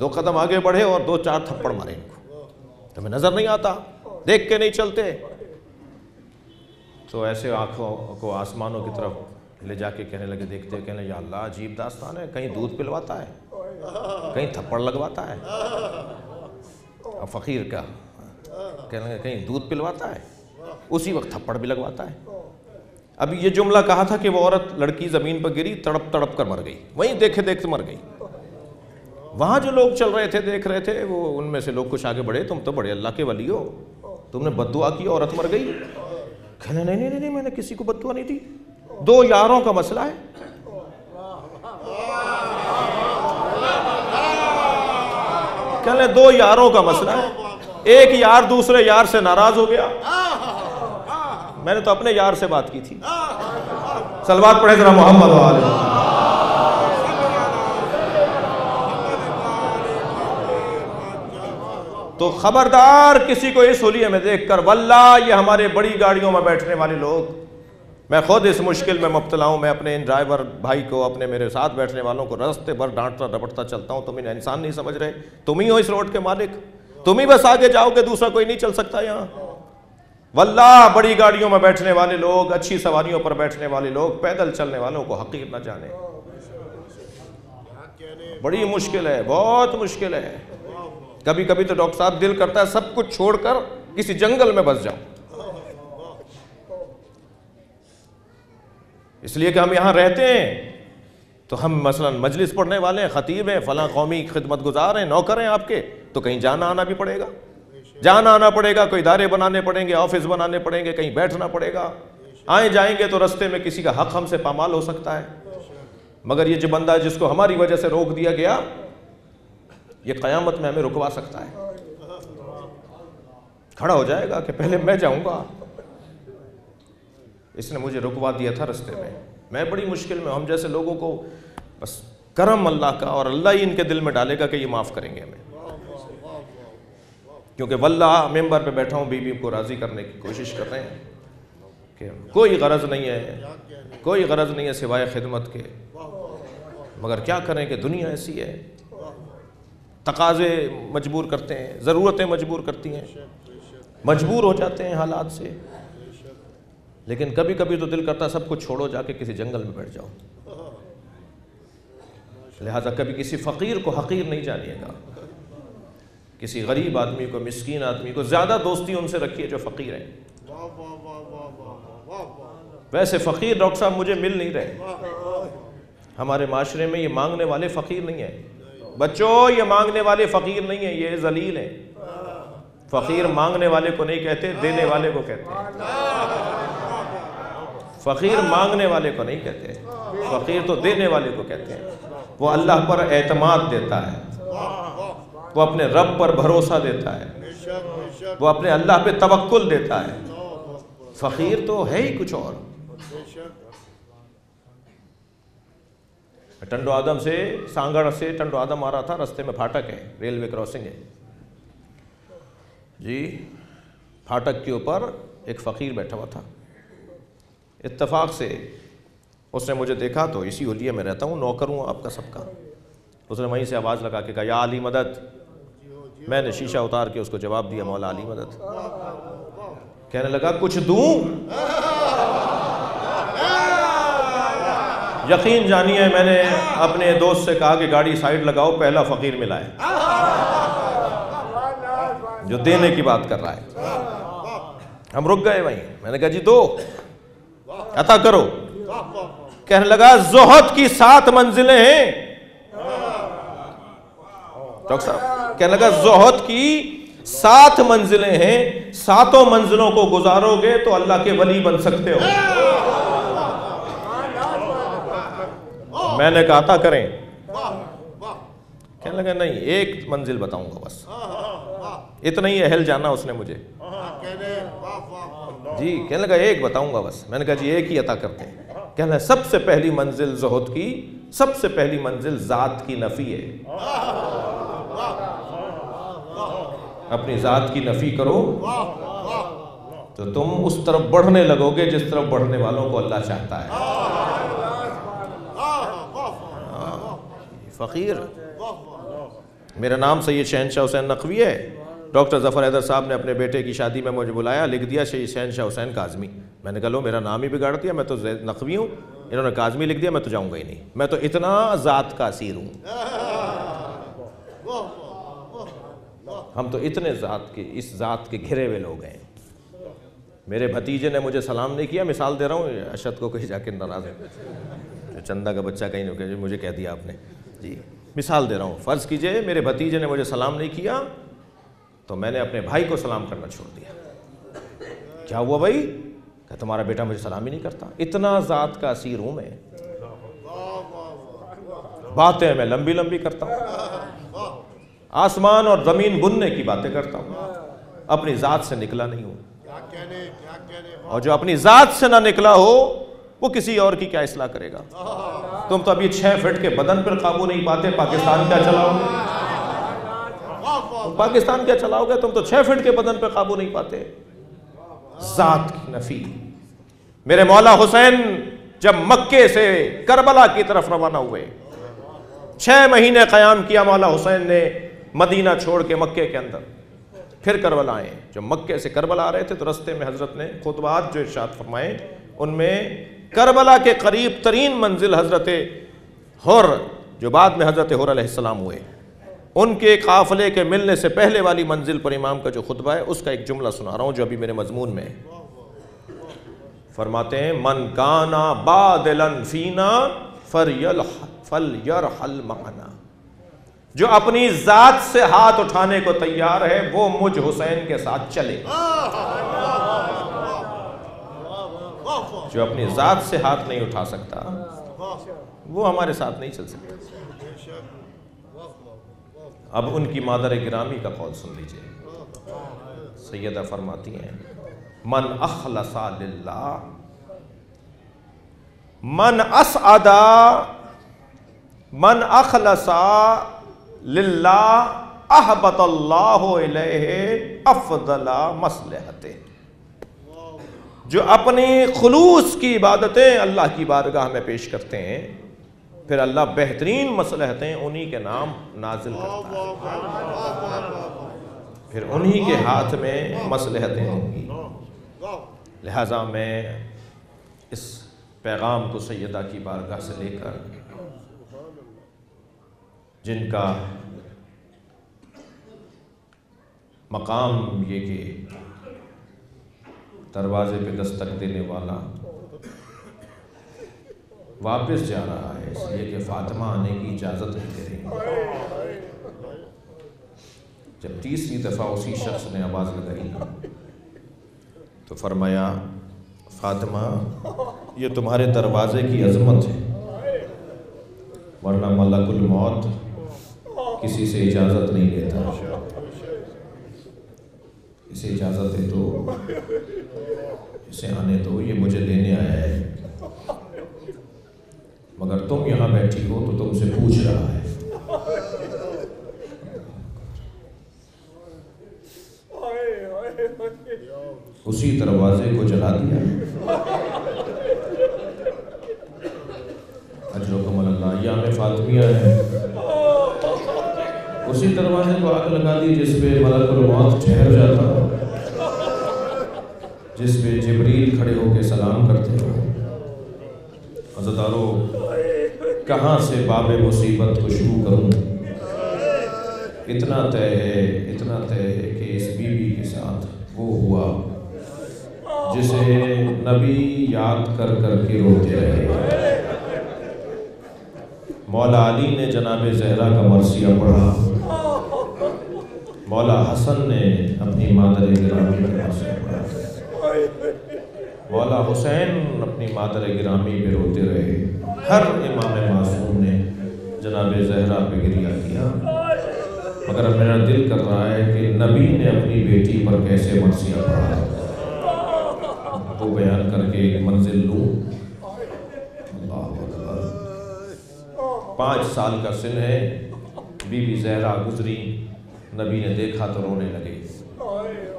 دو قدم آگے بڑھے اور دو چار تھپڑ مارے ان کو۔ تمہیں نظر نہیں آتا؟ دیکھ کے نہیں چلتے۔ تو ایسے آنکھوں کو آسمانوں کی طرف لے جا کے کہنے لگے، دیکھتے کہنے یا اللہ، عجیب داستان ہے۔ کہیں دودھ پلواتا ہے، کہیں تھپڑ لگواتا ہے۔ اور فقیر کا کہنے لگے، کہیں دودھ پلواتا ہے، اسی وقت تھپڑ بھی لگواتا ہے۔ اب یہ جملہ کہا تھا کہ وہ عورت لڑکی زمین پر گری، تڑپ تڑپ کر مر گئی۔ وہیں دیکھے دیکھتے مر گئی۔ وہاں جو لوگ چل رہے تھے، دیکھ رہے تھے، وہ ان میں سے لوگ کچھ آگے بڑھے، تم تو بڑے اللہ کے ولی ہو۔ تم نے بد دعا کی، عورت مر گئی۔ کہنے نہیں نہیں نہیں، میں نے کسی کو بد دعا نہیں دی۔ دو یاروں کا مسئلہ ہے۔ کہنے دو یاروں کا مسئلہ ہے۔ ایک یار دوسرے یار سے ناراض ہو گیا۔ میں نے تو اپنے یار سے بات کی تھی۔ سلوات پڑھے ذرا محمد تو خبردار کسی کو اس ہولیے میں دیکھ کر، واللہ یہ ہمارے بڑی گاڑیوں میں بیٹھنے والے لوگ۔ میں خود اس مشکل میں مبتلا ہوں، میں اپنے ان ڈرائیور بھائی کو، اپنے میرے ساتھ بیٹھنے والوں کو رستے بھر ڈانٹتا ڈپٹتا چلتا ہوں۔ تم انہیں انسان نہیں سمجھ رہے۔ تم ہی ہو اس روڈ کے مالک۔ تم ہی بس آگے جاؤ گے، دوسرا کوئی نہیں چل سکتا یہاں۔ واللہ، بڑی گاڑیوں میں بیٹھنے والے لوگ، اچھی سواریوں پر بیٹھنے والے لوگ، پیدل چلنے والوں کو حقیق نہ جانے۔ بڑی مشکل ہے، بہت مشکل ہے۔ کبھی کبھی تو ڈاکٹر صاحب دل کرتا ہے، سب کچھ چھوڑ کر کسی جنگل میں بس جاؤ اس لیے کہ ہم یہاں رہتے ہیں۔ تو ہم مثلا مجلس پڑھنے والے ہیں، خطیب ہیں، فلاں قومی خدمت گزار ہیں، نوکر ہیں آپ کے، تو کہیں جانا آنا بھی پڑے گا۔ جانا آنا پڑے گا، کوئی ادارے بنانے پڑیں گے، آفس بنانے پڑیں گے، کہیں بیٹھنا پڑے گا۔ آئیں جائیں گے تو رستے میں کسی کا حق ہم سے پامال ہو سکتا ہے۔ مگر یہ جو بندہ جس کو ہماری وجہ سے روک دیا گیا، یہ قیامت میں ہمیں رکوا سکتا ہے۔ کھڑا ہو جائے گا کہ پہلے میں جاؤں گا۔ اس نے مجھے رکوا دیا تھا رستے میں۔ میں بڑی مشکل میں، ہم جیسے لوگوں کو بس کرم اللہ کا اور اللہ ہی ان کے دل میں ڈالے گا کہ یہ معاف کریں گے ہمیں۔ کیونکہ واللہ ممبر پہ بیٹھا ہوں بیوی کو راضی کرنے کی کوشش کر رہے ہیں۔ کہ کوئی غرض نہیں ہے، کوئی غرض نہیں ہے سوائے خدمت کے۔ مگر کیا کریں کہ دنیا ایسی ہے۔ تقاضے مجبور کرتے ہیں، ضرورتیں مجبور کرتی ہیں۔ مجبور ہو جاتے ہیں حالات سے۔ لیکن کبھی کبھی تو دل کرتا سب کچھ چھوڑو، جا کے کسی جنگل میں بیٹھ جاؤ۔ لہٰذا کبھی کسی فقیر کو حقیر نہیں جانیے گا۔ کسی غریب آدمی کو، مسکین آدمی کو، زیادہ دوستی ان سے رکھیے جو فقیر ہیں۔ ویسے فقیر ڈاکٹر صاحب مجھے مل نہیں رہے۔ ہمارے معاشرے میں یہ مانگنے والے فقیر نہیں ہیں۔ بچوں، یہ مانگنے والے فقیر نہیں ہیں، یہ ذلیل ہیں۔ فقیر مانگنے والے کو نہیں کہتے، دینے والے کو کہتے ہیں۔ فقیر مانگنے والے کو نہیں کہتے، فقیر تو دینے والے کو کہتے ہیں۔ وہ اللہ پر اعتماد دیتا ہے۔ وہ اپنے رب پر بھروسہ دیتا ہے۔ وہ اپنے اللہ پہ توکل دیتا ہے۔ فقیر تو ہے ہی کچھ اور۔ ٹنڈو آدم سے سانگڑ سے ٹنڈو آدم آ رہا تھا، رستے میں پھاٹک ہے، ریلوے کراسنگ ہے۔ جی پھاٹک کے اوپر ایک فقیر بیٹھا ہوا تھا۔ اتفاق سے اس نے مجھے دیکھا تو اسی حلیے میں رہتا ہوں، نوکر ہوں آپ کا سب کا۔ اس نے وہیں سے آواز لگا کے کہا، یا علی مدد۔ میں نے شیشہ اتار کے اس کو جواب دیا، مولا علی مدد۔ کہنے لگا، کچھ دوں؟ یقین جانیے، میں نے اپنے دوست سے کہا کہ گاڑی سائیڈ لگاؤ، پہلا فقیر ملا ہے۔ جو دینے کی بات کر رہا ہے۔ ہم رک گئے وہیں۔ میں نے کہا جی دو۔ عطا کرو۔ کہنے لگا، زہد کی سات منزلیں ہیں۔ ڈاکٹر صاحب کہنے لگا، زہد کی سات منزلیں ہیں، ساتوں منزلوں کو گزارو گے تو اللہ کے ولی بن سکتے ہو۔ میں نے کہا تھا کریں۔ کہنے لگا، نہیں، ایک منزل بتاؤں گا بس۔ اتنا ہی اہل جانا اس نے مجھے۔ جی کہنے لگا، ایک بتاؤں گا بس۔ میں نے کہا جی ایک ہی عطا کرتے ہیں۔ کہنے لگا، سب سے پہلی منزل زہد کی، سب سے پہلی منزل ذات کی نفی ہے۔ اپنی ذات کی نفی کرو۔ تو تم اس طرف بڑھنے لگو گے جس طرف بڑھنے والوں کو اللہ چاہتا ہے۔ فقیر، میرا نام سید شہنشاہ حسین نقوی ہے۔ ڈاکٹر ظفر حیدر صاحب نے اپنے بیٹے کی شادی میں مجھے بلایا، لکھ دیا شہید شہنشاہ حسین کاظمی۔ میں نے کہا، لو، میرا نام ہی بگاڑ دیا، میں تو نقوی ہوں۔ انہوں نے کاظمی لکھ دیا، میں تو جاؤں گا ہی نہیں۔ میں تو اتنا ذات کا اسیر ہوں۔ ہم تو اتنے ذات کے، اس ذات کے گھرے ہوئے لوگ ہیں۔ میرے بھتیجے نے مجھے سلام نہیں کیا، مثال دے رہا ہوں اشد کو کہیں جا کے ناراض ہے۔ چندہ کا بچہ کہیں نہیں مجھے کہہ دیا آپ نے۔ جی مثال دے رہا ہوں، فرض کیجیے میرے بھتیجے نے مجھے سلام نہیں کیا، تو میں نے اپنے بھائی کو سلام کرنا چھوڑ دیا۔ کیا ہوا بھائی؟ کہ تمہارا بیٹا مجھے سلام ہی نہیں کرتا؟ اتنا ذات کا اسیر ہوں میں۔ باتیں میں لمبی لمبی کرتا ہوں۔ آسمان اور زمین بننے کی باتیں کرتا ہوں۔ اپنی ذات سے نکلا نہیں ہوں۔ اور جو اپنی ذات سے نہ نکلا ہو وہ کسی اور کی کیا اصلاح کرے گا؟ تم تو ابھی چھ فٹ کے بدن پر قابو نہیں پاتے پاکستان کیا چلاؤ گے؟ پاکستان کیا چلاؤ گے؟ تم تو چھ فٹ کے بدن پہ قابو نہیں پاتے۔ ذات کی نفی۔ میرے مولا حسین جب مکے سے کربلا کی طرف روانہ ہوئے چھ مہینے قیام کیا مولا حسین نے۔ مدینہ چھوڑ کے مکے کے اندر۔ پھر کربلا آئے۔ جو مکے سے کربلا آ رہے تھے تو رستے میں حضرت نے خطبات جو ارشاد فرمائے، ان میں کربلا کے قریب ترین منزل حضرت حر، جو بعد میں حضرت حر علیہ السلام ہوئے۔ ان کے قافلے کے ملنے سے پہلے والی منزل پر امام کا جو خطبہ ہے، اس کا ایک جملہ سنا رہا ہوں جو ابھی میرے مضمون میں ہے۔ فرماتے ہیں، من کانا بادلن فینا فلیرحل معنا. جو اپنی ذات سے ہاتھ اٹھانے کو تیار ہے وہ مجھ حسین کے ساتھ چلے۔ جو اپنی ذات سے ہاتھ نہیں اٹھا سکتا وہ ہمارے ساتھ نہیں چل سکتا۔ اب ان کی مادر گرامی کا قول سن لیجیے۔ سیدہ فرماتی ہیں من اخلصا للہ من اسعدا من اخلصا للہ احبت اللہ علیہ افضل مسلحت جو اپنی خلوص کی عبادتیں اللہ کی بارگاہ میں پیش کرتے ہیں، پھر اللہ بہترین مسلحتیں انہی کے نام نازل کرتا ہے۔ پھر انہی کے ہاتھ میں مسلحتیں ہوں گی۔ لہٰذا میں اس پیغام کو سیدہ کی بارگاہ سے لے کر جن کا مقام یہ کہ دروازے پہ دستک دینے والا واپس جا رہا ہے، اس لیے کہ فاطمہ آنے کی اجازت نہیں دے رہی۔ جب تیسری دفعہ اسی شخص نے آواز لگائی تو فرمایا، فاطمہ، یہ تمہارے دروازے کی عظمت ہے، ورنہ ملک الموت کسی سے اجازت نہیں لیتا۔ اسے اجازت دے دو۔ اسے آنے دو، یہ مجھے لینے آیا ہے۔ مگر تم یہاں بیٹھی ہو تو تم سے پوچھ رہا ہے۔ اسی دروازے کو جلا دیا۔ اجرکم اللہ، یہاں میں فاطمیہ ہے۔ اسی دروازے کو آگ لگا دی جس پہ ملک الموت ٹھہر جاتا جس پہ جبریل کھڑے ہو کے سلام کرتے ہو۔ عزدارو کہاں سے باب مصیبت کو شروع کروں؟ اتنا طے ہے، اتنا طے ہے کہ اس بی بی کے ساتھ وہ ہوا جسے نبی یاد کر کر کے روتے رہے۔ مولا علی نے جناب زہرا کا مرثیہ پڑھا۔ مولا حسن نے اپنی مادر گرامی کا مرثیہ پڑھا مولا حسین اپنی مادر گرامی پہ روتے رہے۔ ہر امام معصوم نے جناب زہرا پہ گریا کیا۔ مگر میرا دل کر رہا ہے کہ نبی نے اپنی بیٹی پر کیسے مرثیہ پڑھا۔ وہ بیان کر کے ایک منزل لوں۔ اللہ اکبر۔ پانچ سال کا سن ہے۔ بی بی زہرا گزری۔ نبی نے دیکھا تو رونے لگے۔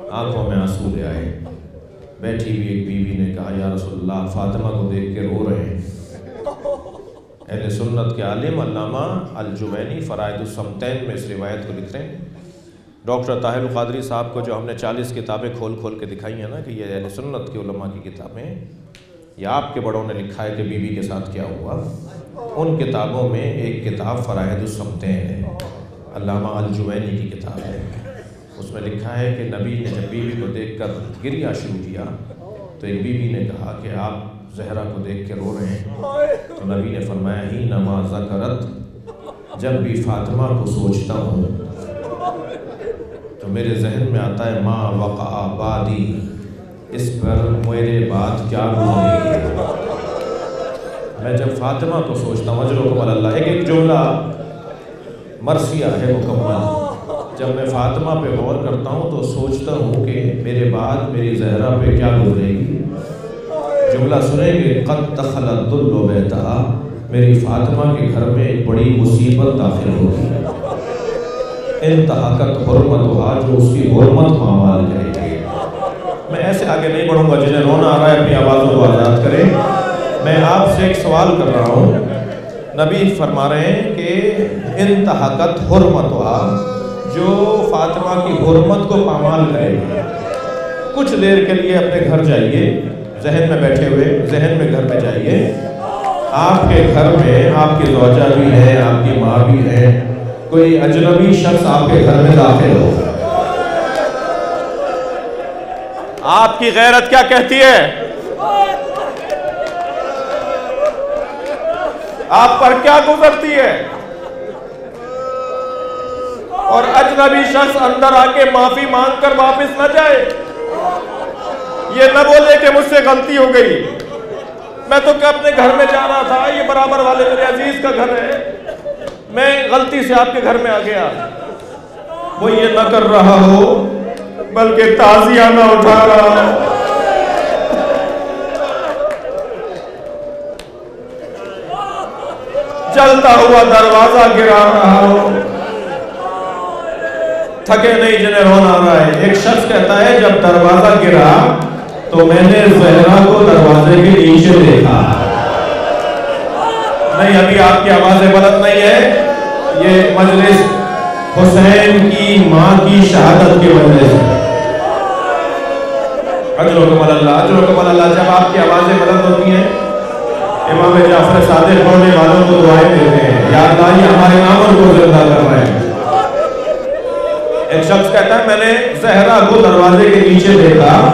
آنکھوں میں آنسو لے آئے۔ بیٹھی ہوئی ایک بی بی نے کہا، یا رسول اللہ، فاطمہ کو دیکھ کے رو رہے ہیں۔ اہل سنت کے عالم علامہ الجوینی فرائد السمتین میں اس روایت کو لکھ رہے ہیں۔ ڈاکٹر طاہر القادری صاحب کو جو ہم نے چالیس کتابیں کھول کھول کے دکھائی ہیں نا کہ یہ اہل سنت کے علماء کی کتابیں یا آپ کے بڑوں نے لکھا ہے کہ بی بی کے ساتھ کیا ہوا۔ ان کتابوں میں ایک کتاب فرائد السمتین ہے۔ علامہ الجوینی کی کتاب ہے۔ اس میں لکھا ہے کہ نبی نے جب بی بی کو دیکھ کر گریا شروع کیا، تو ایک بی بی نے کہا کہ آپ زہرا کو دیکھ کے رو رہے ہیں۔ تو نبی نے فرمایا، ہی نماز کرت جب بھی فاطمہ کو سوچتا ہوں، تو میرے ذہن میں آتا ہے، ماں وقع بادی اس پر میرے بعد کیا گزرے میں جب فاطمہ کو سوچتا ہوں اجر کمل اللہ ایک ایک جملہ مرثیہ ہے مکمل جب میں فاطمہ پہ غور کرتا ہوں تو سوچتا ہوں کہ میرے بعد میری زہرا پہ کیا گزرے گی۔ جملہ سنیں گے قد دخلت دلو بیتا میری فاطمہ کے گھر میں ایک بڑی مصیبت داخل ہوگی۔ انتہاکت حرمت ہوا جو اس کی حرمت معمال کرے گی۔ میں ایسے آگے نہیں بڑھوں گا جنہیں رونا آ رہا ہے، اپنی آوازوں کو آزاد کرے میں آپ سے ایک سوال کر رہا ہوں۔ نبی فرما رہے ہیں کہ انتہاکت حرمت ہوا جو فاطمہ کی حرمت کو پامال کرے کچھ دیر کے لیے اپنے گھر جائیے، ذہن میں بیٹھے ہوئے، ذہن میں گھر میں جائیے۔ آپ کے گھر میں آپ کی زوجہ بھی ہے، آپ کی ماں بھی ہے۔ کوئی اجنبی شخص آپ کے گھر میں داخل ہو۔ آپ کی غیرت کیا کہتی ہے؟ آپ پر کیا گزرتی ہے؟ اور اجنبی شخص اندر آ کے معافی مانگ کر واپس نہ جائے۔ یہ نہ بولے کہ مجھ سے غلطی ہو گئی۔ میں تو کہ اپنے گھر میں جا رہا تھا، یہ برابر والے میرے عزیز کا گھر ہے۔ میں غلطی سے آپ کے گھر میں آ گیا۔ وہ یہ نہ کر رہا ہو، بلکہ تازیہ نہ اٹھا رہا ہو۔ چلتا ہوا دروازہ گرا رہا ہو۔ تھکے نہیں جنہیں رون آ رہا ہے ایک شخص کہتا ہے، جب دروازہ گرا تو میں نے زہرا کو دروازے کے نیچے دیکھا۔ نہیں، ابھی آپ کی آوازیں بلند نہیں ہے۔ یہ مجلس حسین کی ماں کی شہادت کے مجلس ہے۔ اجر و کمال اللہ، اجر و کمال اللہ، جب آپ کی آوازیں بلند ہوتی ہیں امام جعفر صادق ہونے والوں کو دعائیں دیتے ہیں۔ یا اللہ یہ ہمارے نامر کو زندہ کر رہے ہیں۔ ایک شخص کہتا ہے، میں نے زہرا کو دروازے کے نیچے دیکھا،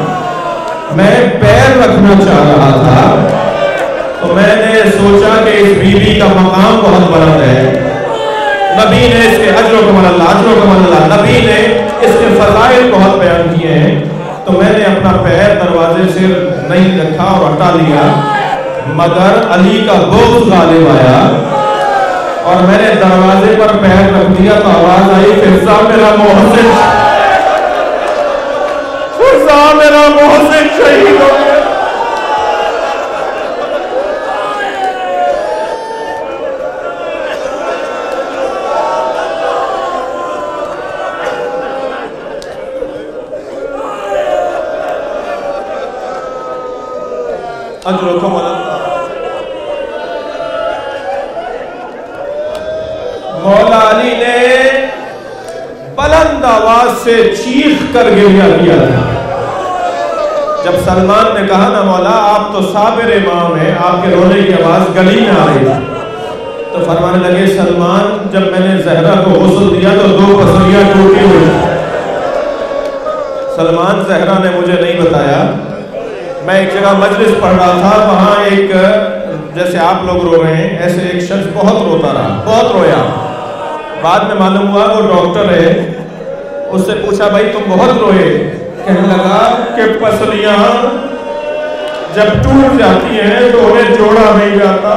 میں پیر رکھنا چاہ رہا تھا، تو میں نے سوچا کہ اس بیوی کا مقام بہت بلند ہے۔ نبی نے اس کے عجر و کمال اللہ عجر و کمال اللہ، نبی نے اس کے فضائل بہت بیان کیے ہیں۔ تو میں نے اپنا پیر دروازے سے نہیں رکھا اور ہٹا لیا۔ مگر علی کا بغض غالب آیا اور میں نے دروازے پر پیر رکھ دیا تو آواز آئی فرزا میرا محسن فرزا میرا محسن شہید ہو گیا۔ اجرکم سے چیخ کر گریا کیا تھا۔ جب سلمان نے کہا نا مولا، آپ تو صابر امام ہیں، آپ کے رونے کی آواز گلی میں آ رہی تھی تو فرمانے لگے، سلمان، جب میں نے زہرہ کو غسل دیا تو دو پسلیاں ٹوٹی ہوئی۔ سلمان، زہرہ نے مجھے نہیں بتایا۔ میں ایک جگہ مجلس پڑھ رہا تھا، وہاں ایک، جیسے آپ لوگ رو رہے ہیں، ایسے ایک شخص بہت روتا رہا، بہت رویا۔ بعد میں معلوم ہوا وہ ڈاکٹر ہے۔ اس سے پوچھا، بھائی، تم بہت روئے۔ کہنے لگا کہ پسلیاں جب ٹوٹ جاتی ہیں تو انہیں جوڑا نہیں جاتا۔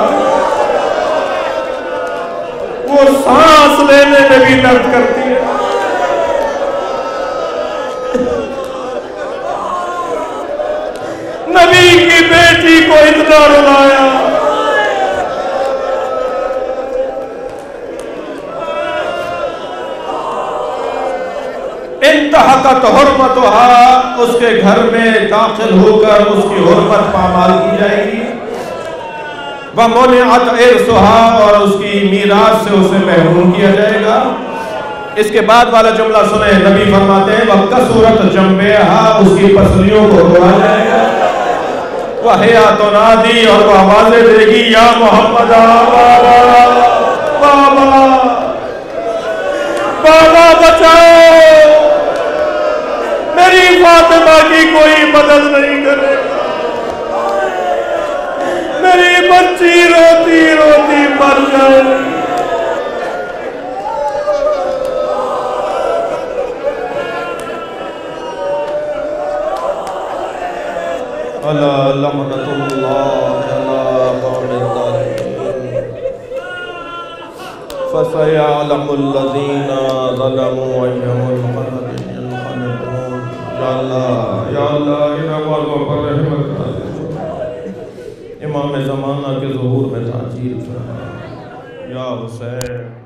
وہ سانس لینے میں بھی درد کرتی ہے نبی کی بیٹی کو اتنا رلایا انتہا حرمت اس کے گھر میں داخل ہو کر اس کی حرمت پامال کی جائے گی۔ وَمُنِعَتْ عِرْسُهَا اور اس کی میراث سے اسے محروم کیا جائے گا۔ اس کے بعد والا جملہ سنیں، نبی فرماتے ہیں وَقَسُورَتْ جَمْبِهَا اس کی پسلیوں کو روڑا جائے گا۔ وَحِيَا تُنَادِي اور وہ آوازیں دے گی، یا محمد بابا بابا بابا بچاؤ! میری فاطمہ کی کوئی مدد نہیں کرے۔ میری بچی روتی روتی مر جائے۔ اللہ لعنت اللہ علی فسيعلم الذين ظلموا أيهم اللہ یا اللہ ان اقوالوں پر رحمت کر امام زمانہ کے ظہور میں تعجیل فرما یا حسین۔